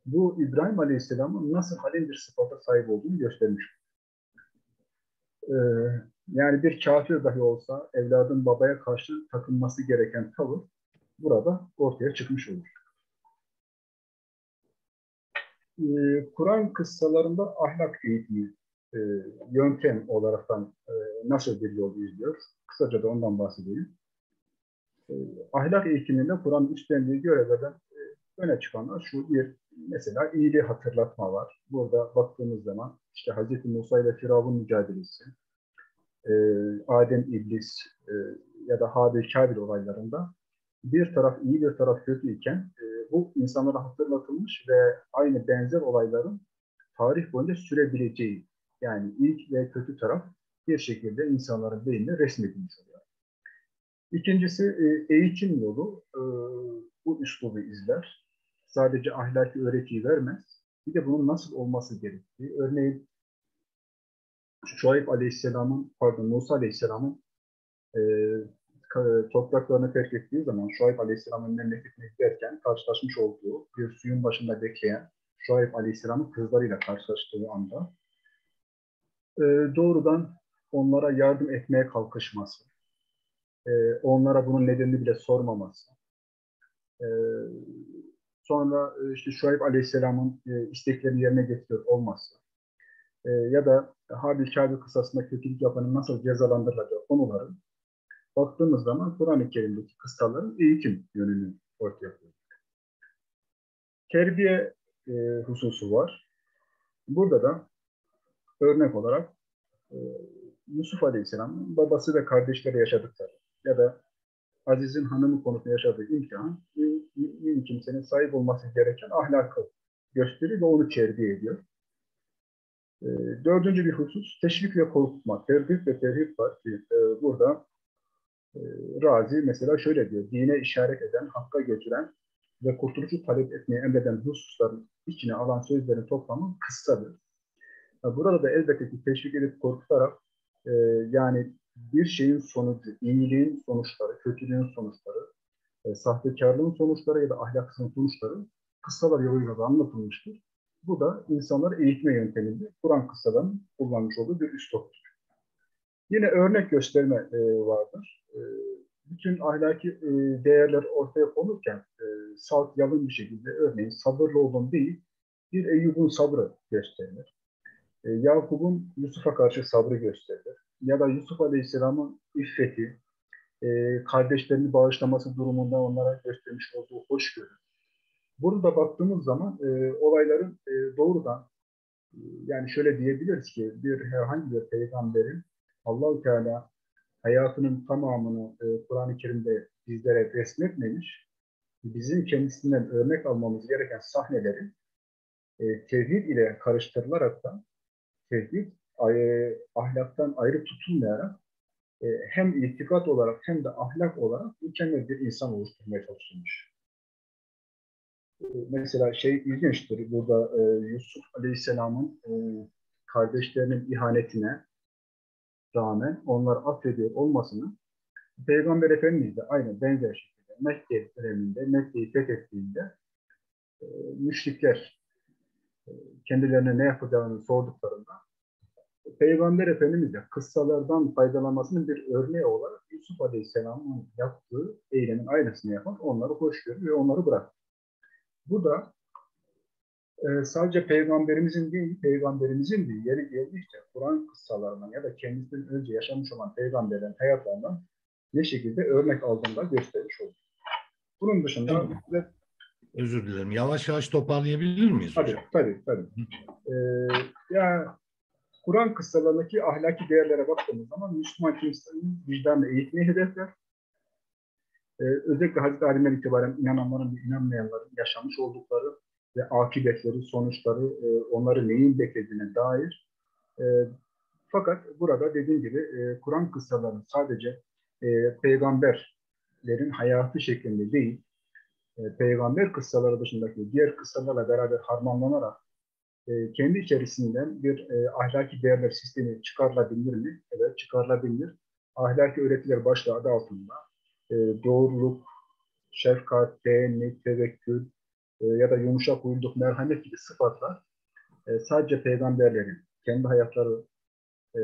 Bu İbrahim Aleyhisselam'ın nasıl halin bir sıfata sahip olduğunu göstermiş. Ee, yani bir kafir dahi olsa evladın babaya karşı takılması gereken tavır burada ortaya çıkmış olur. Ee, Kur'an kıssalarında ahlak eğitimi e, yöntem olaraktan e, nasıl bir yol izliyor? Kısaca da ondan bahsedeyim. E, ahlak eğitiminde Kur'an'ın üstlendiği görevlerden e, öne çıkanlar şu bir mesela iyiliği hatırlatma var. Burada baktığımız zaman işte Hz. Musa ile Firavun mücadelesi, e, Adem İblis e, ya da Habil Kabil olaylarında bir taraf iyi bir taraf kötü iken e, bu insanlara hatırlatılmış ve aynı benzer olayların tarih boyunca sürebileceği yani ilk ve kötü taraf bir şekilde insanların beynine resmedilmiş oluyor. İkincisi e, eğitim yolu e, bu üslubu izler. Sadece ahlaki öğretiyi vermez. Bir de bunun nasıl olması gerektiği. Örneğin Şuayb Aleyhisselam'ın, pardon Musa Aleyhisselam'ın e, topraklarını terk ettiği zaman Şuayb Aleyhisselam'ın memleketine giderken karşılaşmış olduğu bir suyun başında bekleyen Şuayb Aleyhisselam'ın kızlarıyla karşılaştığı anda e, doğrudan onlara yardım etmeye kalkışması, e, onlara bunun nedenini bile sormaması, e, sonra e, işte Şuayb Aleyhisselam'ın e, isteklerini yerine getiriyor olması e, ya da Habil Kabil kısasında kötülük yapanın nasıl cezalandırılacağı konuları baktığımız zaman Kur'an-ı Kerim'deki kıssaların eğitim yönünü ortaya koyuyor. Terbiye e, hususu var. Burada da örnek olarak e, Yusuf Aleyhisselam'ın babası ve kardeşleri yaşadıkları ya da Aziz'in hanımı konusunda yaşadığı imkan, mümin kimsenin sahip olması gereken ahlakı gösteriyor ve onu terbiye ediyor. E, dördüncü bir husus, teşvik ve korkutma. Tergib ve terhip var. E, burada e, Razi mesela şöyle diyor, dine işaret eden, hakka götüren ve kurtuluşu talep etmeye emreden hususların içine alan sözlerin toplamı kıssadır. Burada da elbette ki teşvik edip korkutarak e, yani bir şeyin sonucu, iyiliğin sonuçları, kötülüğün sonuçları, e, sahtekarlığın sonuçları ya da ahlaksızlığın sonuçları kıssalar yoluyla da anlatılmıştır. Bu da insanları eğitme yönteminde Kur'an kıssadan kullanmış olduğu bir üsluptur. Yine örnek gösterme e, vardır. E, bütün ahlaki e, değerler ortaya konurken e, salt yalın bir şekilde örneğin sabırlı olun değil, bir Eyyub'un sabrı gösterilir. E, Yakup'un Yusuf'a karşı sabrı gösterilir. Ya da Yusuf Aleyhisselam'ın iffeti, e, kardeşlerini bağışlaması durumunda onlara göstermiş olduğu hoşgörü. Burada baktığımız zaman e, olayların e, doğrudan e, yani şöyle diyebiliriz ki bir herhangi bir peygamberin Allahü Teala hayatının tamamını e, Kur'an-ı Kerim'de bizlere resmetmemiş, bizim kendisinden örnek almamız gereken sahneleri e, tevhid ile karıştırılarak da tevhid e, ahlaktan ayrı tutulmayarak e, hem itikat olarak hem de ahlak olarak mükemmel bir insan oluşturmaya çalışılmış. Mesela şey ilginçtir, burada e, Yusuf Aleyhisselam'ın e, kardeşlerinin ihanetine rağmen onlar affediyor olmasını Peygamber Efendimiz de aynı benzer şekilde Mekke döneminde, Mekke'yi fethettiğinde e, müşrikler e, kendilerine ne yapacağını sorduklarında Peygamber Efendimiz de kıssalardan faydalanmasının bir örneği olarak Yusuf Aleyhisselam'ın yaptığı eylemin aynısını yapar, onları hoş görür ve onları bırakır. Bu da e, sadece peygamberimizin değil, peygamberimizin değil, yeri geldikçe Kur'an kıssalarından ya da kendisinden önce yaşamış olan peygamberlerin hayatlarından ne şekilde örnek aldığını göstermiş olur. Bunun dışında
tamam. özür dilerim. Yavaş yavaş toparlayabilir miyiz
tabii,
hocam?
Tabii, tabii. Ee, ya Kur'an kıssalarındaki ahlaki değerlere baktığımız zaman Müslüman kimsenin vicdanını eğitmeyi hedefler. Ee, özellikle Hazreti Adem'den itibaren inananların ve inanmayanların yaşamış oldukları ve akıbetleri, sonuçları, e, onları neyin beklediğine dair. E, fakat burada dediğim gibi e, Kur'an kıssalarının sadece e, peygamberlerin hayatı şeklinde değil, e, peygamber kıssaları dışındaki diğer kıssalarla beraber harmanlanarak e, kendi içerisinden bir e, ahlaki değerler sistemi çıkarılabilir mi? Evet, çıkarılabilir. Ahlaki öğretiler başlığı adı altında e, doğruluk, şefkat, beğenlik, tevekkül, e, ya da yumuşak huyluluk, merhamet gibi sıfatlar e, sadece peygamberlerin kendi hayatları e,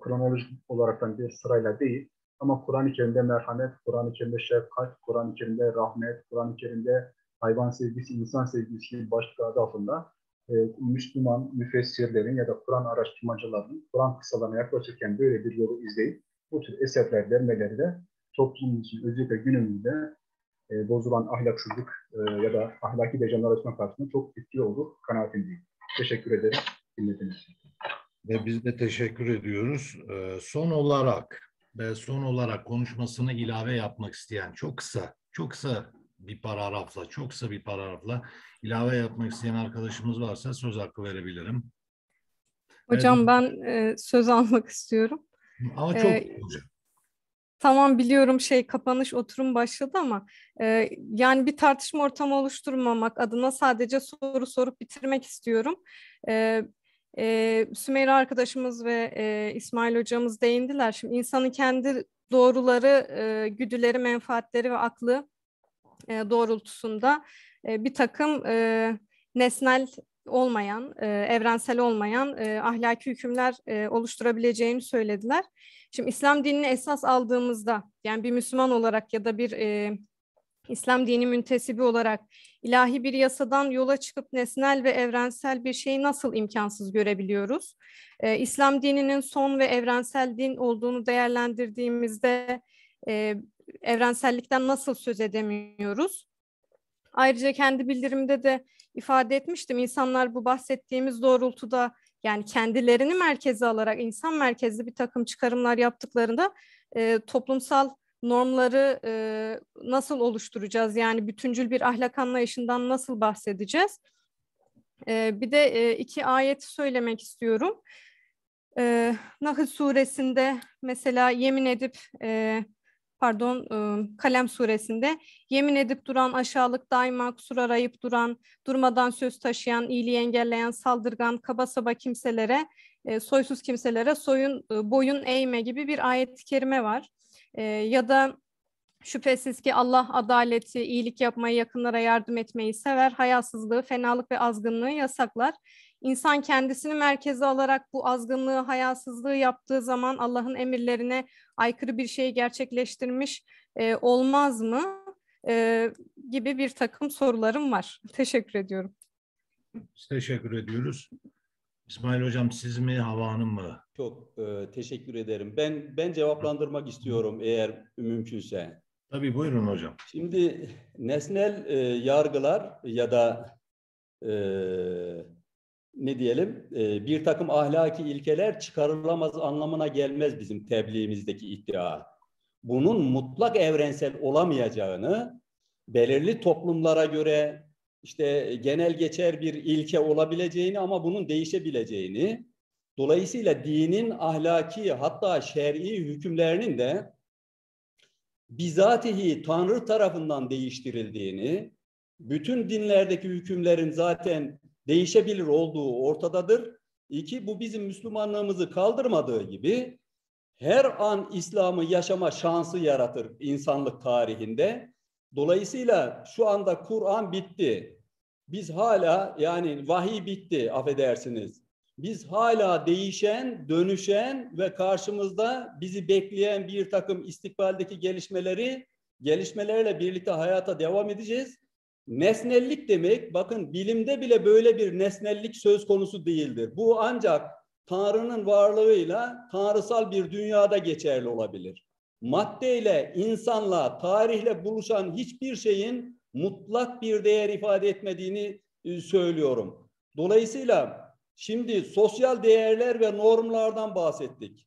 kronolojik olaraktan bir sırayla değil ama Kur'an-ı Kerim'de merhamet, Kur'an-ı Kerim'de şefkat, Kur'an-ı Kerim'de rahmet, Kur'an-ı Kerim'de hayvan sevgisi, insan sevgisi gibi başlık adı altında e, Müslüman müfessirlerin ya da Kur'an araştırmacılarının Kur'an kısalarına yaklaşırken böyle bir yolu izleyip bu tür eserler vermeleri de toplum için özellikle günümüzde e, bozulan ahlaksızlık e, ya da ahlaki dejenerasyona karşısında çok etkili olur kanaatindeyim. Teşekkür ederim dinlediğiniz için.
Ve biz de teşekkür ediyoruz. E, son olarak ve son olarak konuşmasını ilave yapmak isteyen çok kısa, çok kısa bir paragrafla, çok kısa bir paragrafla ilave yapmak isteyen arkadaşımız varsa söz hakkı verebilirim.
Hocam evet. ben e, söz almak istiyorum.
Ama çok ee, hocam.
Tamam biliyorum şey kapanış oturum başladı ama e, yani bir tartışma ortamı oluşturmamak adına sadece soru sorup bitirmek istiyorum. E, e, Sümeyra arkadaşımız ve e, İsmail hocamız değindiler. Şimdi insanın kendi doğruları, e, güdüleri, menfaatleri ve aklı e, doğrultusunda e, bir takım e, nesnel olmayan, e, evrensel olmayan e, ahlaki hükümler e, oluşturabileceğini söylediler. Şimdi İslam dinini esas aldığımızda, yani bir Müslüman olarak ya da bir e, İslam dini müntesibi olarak ilahi bir yasadan yola çıkıp nesnel ve evrensel bir şeyi nasıl imkansız görebiliyoruz? E, İslam dininin son ve evrensel din olduğunu değerlendirdiğimizde e, evrensellikten nasıl söz edemiyoruz? Ayrıca kendi bildirimde de ifade etmiştim. İnsanlar bu bahsettiğimiz doğrultuda yani kendilerini merkeze alarak insan merkezli bir takım çıkarımlar yaptıklarında e, toplumsal normları e, nasıl oluşturacağız? Yani bütüncül bir ahlak anlayışından nasıl bahsedeceğiz? E, bir de e, iki ayet söylemek istiyorum. E, Nahl suresinde mesela yemin edip e, pardon Kalem suresinde yemin edip duran aşağılık daima kusur arayıp duran durmadan söz taşıyan iyiliği engelleyen saldırgan kaba saba kimselere soysuz kimselere soyun boyun eğme gibi bir ayet-i kerime var. Ya da Şüphesiz ki Allah adaleti, iyilik yapmayı, yakınlara yardım etmeyi sever, hayasızlığı, fenalık ve azgınlığı yasaklar. İnsan kendisini merkeze alarak bu azgınlığı, hayasızlığı yaptığı zaman Allah'ın emirlerine aykırı bir şey gerçekleştirmiş e, olmaz mı? E, gibi bir takım sorularım var. Teşekkür ediyorum.
Biz teşekkür ediyoruz. İsmail Hocam siz mi, Hava Hanım mı?
Çok e, teşekkür ederim. Ben ben cevaplandırmak istiyorum eğer mümkünse.
Tabii buyurun hocam.
Şimdi nesnel e, yargılar ya da e, ne diyelim e, bir takım ahlaki ilkeler çıkarılamaz anlamına gelmez bizim tebliğimizdeki iddia. Bunun mutlak evrensel olamayacağını belirli toplumlara göre işte genel geçer bir ilke olabileceğini ama bunun değişebileceğini dolayısıyla dinin ahlaki hatta şer'i hükümlerinin de bizatihi Tanrı tarafından değiştirildiğini, bütün dinlerdeki hükümlerin zaten değişebilir olduğu ortadadır. İki, bu bizim Müslümanlığımızı kaldırmadığı gibi her an İslam'ı yaşama şansı yaratır insanlık tarihinde. Dolayısıyla şu anda Kur'an bitti. Biz hala yani vahiy bitti affedersiniz. Biz hala değişen, dönüşen ve karşımızda bizi bekleyen bir takım istikbaldeki gelişmeleri, gelişmelerle birlikte hayata devam edeceğiz. Nesnellik demek, bakın bilimde bile böyle bir nesnellik söz konusu değildir. Bu ancak Tanrı'nın varlığıyla tanrısal bir dünyada geçerli olabilir. Maddeyle, insanla, tarihle buluşan hiçbir şeyin mutlak bir değer ifade etmediğini e, söylüyorum. Dolayısıyla şimdi sosyal değerler ve normlardan bahsettik.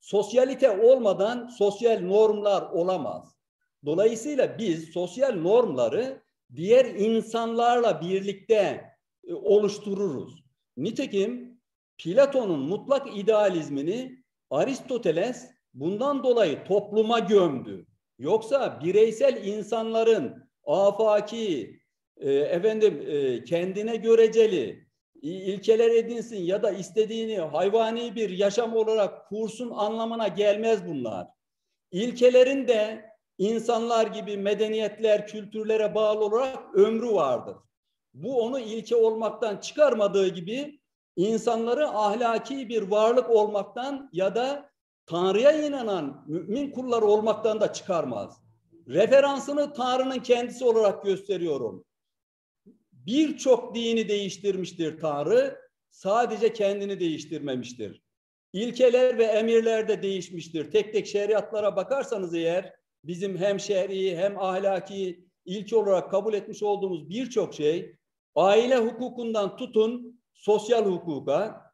Sosyalite olmadan sosyal normlar olamaz. Dolayısıyla biz sosyal normları diğer insanlarla birlikte e, oluştururuz. Nitekim Platon'un mutlak idealizmini Aristoteles bundan dolayı topluma gömdü. Yoksa bireysel insanların afaki, e, efendim e, kendine göreceli ilkeler edinsin ya da istediğini hayvani bir yaşam olarak kursun anlamına gelmez bunlar. İlkelerin de insanlar gibi medeniyetler, kültürlere bağlı olarak ömrü vardır. Bu onu ilke olmaktan çıkarmadığı gibi insanları ahlaki bir varlık olmaktan ya da Tanrı'ya inanan mümin kullar olmaktan da çıkarmaz. Referansını Tanrı'nın kendisi olarak gösteriyorum. Birçok dini değiştirmiştir Tanrı, sadece kendini değiştirmemiştir. İlkeler ve emirler de değişmiştir. Tek tek şeriatlara bakarsanız eğer bizim hem şer'i hem ahlaki ilke olarak kabul etmiş olduğumuz birçok şey aile hukukundan tutun sosyal hukuka,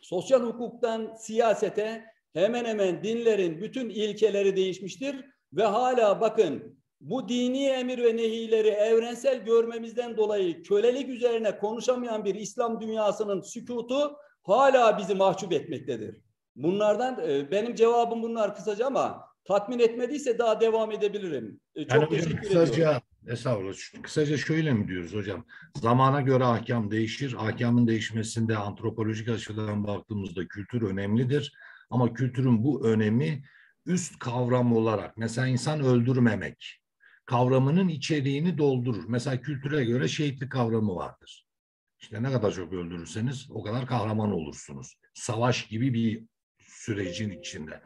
sosyal hukuktan siyasete hemen hemen dinlerin bütün ilkeleri değişmiştir ve hala bakın bu dini emir ve nehileri evrensel görmemizden dolayı kölelik üzerine konuşamayan bir İslam dünyasının sükutu hala bizi mahcup etmektedir. Bunlardan e, benim cevabım bunlar kısaca ama tatmin etmediyse daha devam edebilirim. E, çok
yani
teşekkür
kısaca,
ediyorum.
Estağfurullah. Kısaca şöyle mi diyoruz hocam? Zamana göre ahkam değişir. Ahkamın değişmesinde antropolojik açıdan baktığımızda kültür önemlidir. Ama kültürün bu önemi üst kavram olarak mesela insan öldürmemek kavramının içeriğini doldurur. Mesela kültüre göre şehitlik kavramı vardır. İşte ne kadar çok öldürürseniz o kadar kahraman olursunuz. Savaş gibi bir sürecin içinde.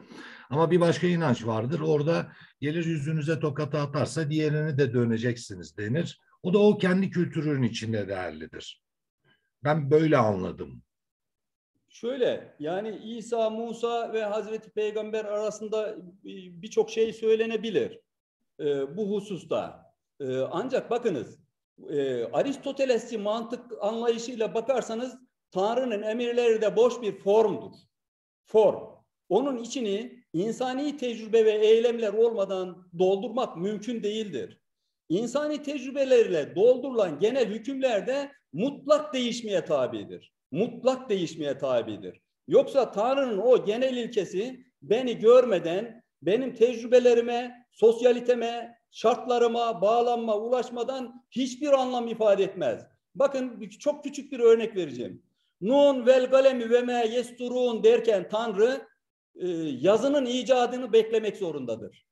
Ama bir başka inanç vardır. Orada gelir yüzünüze tokat atarsa diğerini de döneceksiniz denir. O da o kendi kültürünün içinde değerlidir. Ben böyle anladım.
Şöyle yani İsa, Musa ve Hazreti Peygamber arasında birçok şey söylenebilir e, bu hususta. E, ancak bakınız e, Aristotelesçi mantık anlayışıyla bakarsanız Tanrı'nın emirleri de boş bir formdur. Form. Onun içini insani tecrübe ve eylemler olmadan doldurmak mümkün değildir. İnsani tecrübelerle doldurulan genel hükümler de mutlak değişmeye tabidir. Mutlak değişmeye tabidir. Yoksa Tanrı'nın o genel ilkesi beni görmeden, benim tecrübelerime, sosyaliteme, şartlarıma, bağlanma, ulaşmadan hiçbir anlam ifade etmez. Bakın çok küçük bir örnek vereceğim. Nun vel galemi ve me yesturun derken Tanrı e, yazının icadını beklemek zorundadır.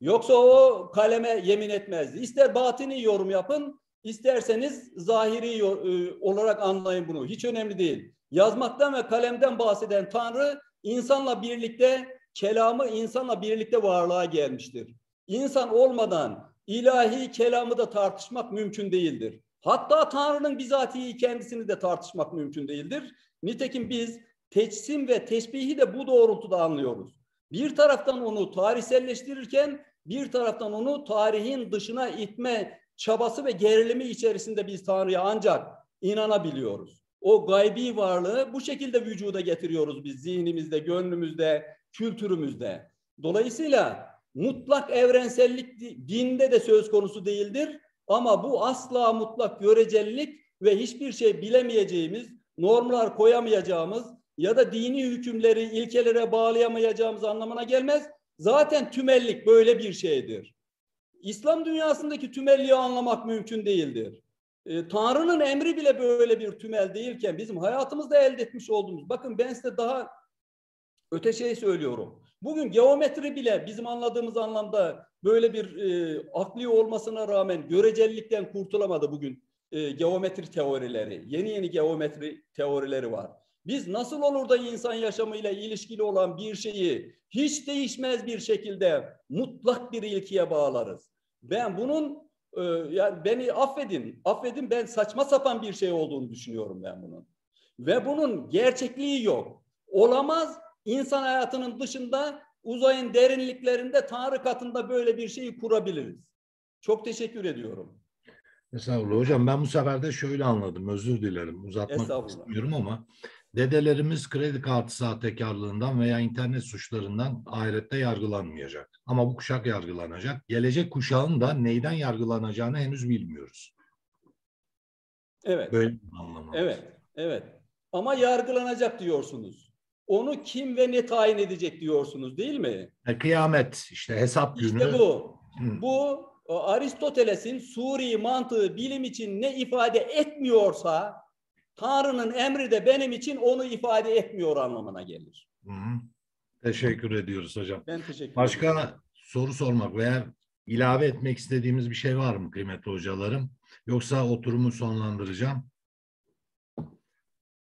Yoksa o kaleme yemin etmezdi. İster batini yorum yapın, isterseniz zahiri e, olarak anlayın bunu. Hiç önemli değil. Yazmaktan ve kalemden bahseden Tanrı insanla birlikte kelamı insanla birlikte varlığa gelmiştir. İnsan olmadan ilahi kelamı da tartışmak mümkün değildir. Hatta Tanrı'nın bizatihi kendisini de tartışmak mümkün değildir. Nitekim biz teçsim ve tesbihi de bu doğrultuda anlıyoruz. Bir taraftan onu tarihselleştirirken bir taraftan onu tarihin dışına itme çabası ve gerilimi içerisinde biz Tanrı'ya ancak inanabiliyoruz. O gaybi varlığı bu şekilde vücuda getiriyoruz biz zihnimizde, gönlümüzde, kültürümüzde. Dolayısıyla mutlak evrensellik dinde de söz konusu değildir. Ama bu asla mutlak görecelilik ve hiçbir şey bilemeyeceğimiz, normlar koyamayacağımız ya da dini hükümleri ilkelere bağlayamayacağımız anlamına gelmez. Zaten tümellik böyle bir şeydir. İslam dünyasındaki tümelliği anlamak mümkün değildir. E, Tanrı'nın emri bile böyle bir tümel değilken bizim hayatımızda elde etmiş olduğumuz, bakın ben size daha öte şey söylüyorum. Bugün geometri bile bizim anladığımız anlamda böyle bir e, akli olmasına rağmen görecellikten kurtulamadı bugün e, geometri teorileri. Yeni yeni geometri teorileri var. Biz nasıl olur da insan yaşamıyla ilişkili olan bir şeyi hiç değişmez bir şekilde mutlak bir ilkiye bağlarız. Ben bunun e, yani beni affedin, affedin ben saçma sapan bir şey olduğunu düşünüyorum ben bunun. Ve bunun gerçekliği yok. Olamaz. İnsan hayatının dışında uzayın derinliklerinde Tanrı katında böyle bir şeyi kurabiliriz. Çok teşekkür ediyorum.
Estağfurullah. Hocam ben bu sefer de şöyle anladım. Özür dilerim. Uzatmak istemiyorum ama dedelerimiz kredi kartı sahtekarlığından veya internet suçlarından ahirette yargılanmayacak. Ama bu kuşak yargılanacak. Gelecek kuşağın da neyden yargılanacağını henüz bilmiyoruz.
Evet.
Böyle bir anlamı.
Evet. Evet. Ama yargılanacak diyorsunuz. Onu kim ve ne tayin edecek diyorsunuz değil mi?
E, kıyamet işte hesap günü.
İşte bu. Hı. Bu Aristoteles'in Suri mantığı bilim için ne ifade etmiyorsa Tanrı'nın emri de benim için onu ifade etmiyor anlamına gelir.
Hı hı. Teşekkür ediyoruz hocam.
Ben teşekkür
Başka
ederim.
soru sormak veya ilave etmek istediğimiz bir şey var mı kıymetli hocalarım? Yoksa oturumu sonlandıracağım.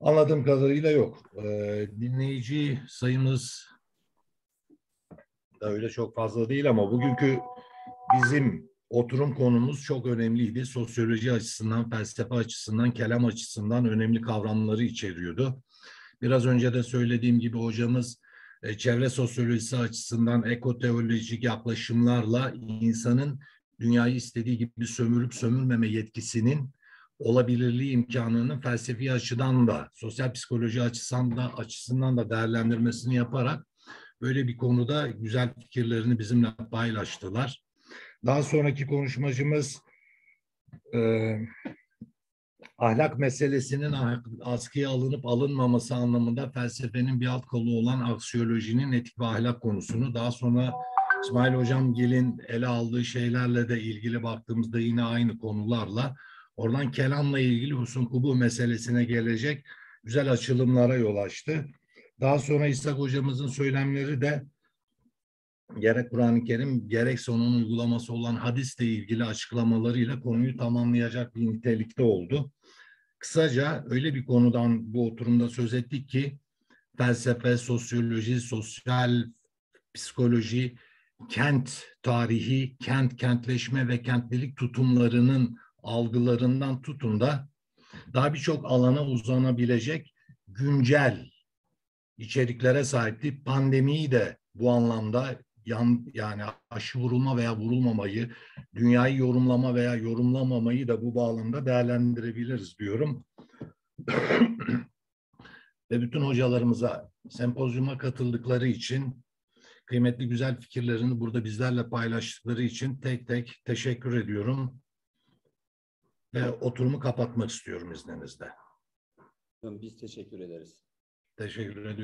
Anladığım kadarıyla yok. Ee, dinleyici sayımız da öyle çok fazla değil ama bugünkü bizim oturum konumuz çok önemliydi. Sosyoloji açısından, felsefe açısından, kelam açısından önemli kavramları içeriyordu. Biraz önce de söylediğim gibi hocamız e, çevre sosyolojisi açısından ekoteolojik yaklaşımlarla insanın dünyayı istediği gibi sömürüp sömürmeme yetkisinin olabilirliği imkanının felsefi açıdan da sosyal psikoloji açısından da açısından da değerlendirmesini yaparak böyle bir konuda güzel fikirlerini bizimle paylaştılar. Daha sonraki konuşmacımız e, ahlak meselesinin askıya alınıp alınmaması anlamında felsefenin bir alt kolu olan aksiyolojinin etik ve ahlak konusunu daha sonra İsmail Hocam Gil'in ele aldığı şeylerle de ilgili baktığımızda yine aynı konularla oradan kelamla ilgili husun kubu meselesine gelecek güzel açılımlara yol açtı. Daha sonra İshak Hocamızın söylemleri de gerek Kur'an-ı Kerim gerekse onun uygulaması olan hadisle ilgili açıklamalarıyla konuyu tamamlayacak bir nitelikte oldu. Kısaca öyle bir konudan bu oturumda söz ettik ki felsefe, sosyoloji, sosyal psikoloji, kent tarihi, kent kentleşme ve kentlilik tutumlarının algılarından tutun da daha birçok alana uzanabilecek güncel içeriklere sahipti. Pandemiyi de bu anlamda yan, yani aşı vurulma veya vurulmamayı, dünyayı yorumlama veya yorumlamamayı da bu bağlamda değerlendirebiliriz diyorum. Ve bütün hocalarımıza sempozyuma katıldıkları için kıymetli güzel fikirlerini burada bizlerle paylaştıkları için tek tek teşekkür ediyorum. Ve oturumu kapatmak istiyorum izninizle.
Biz teşekkür ederiz.
Teşekkür ediyorum.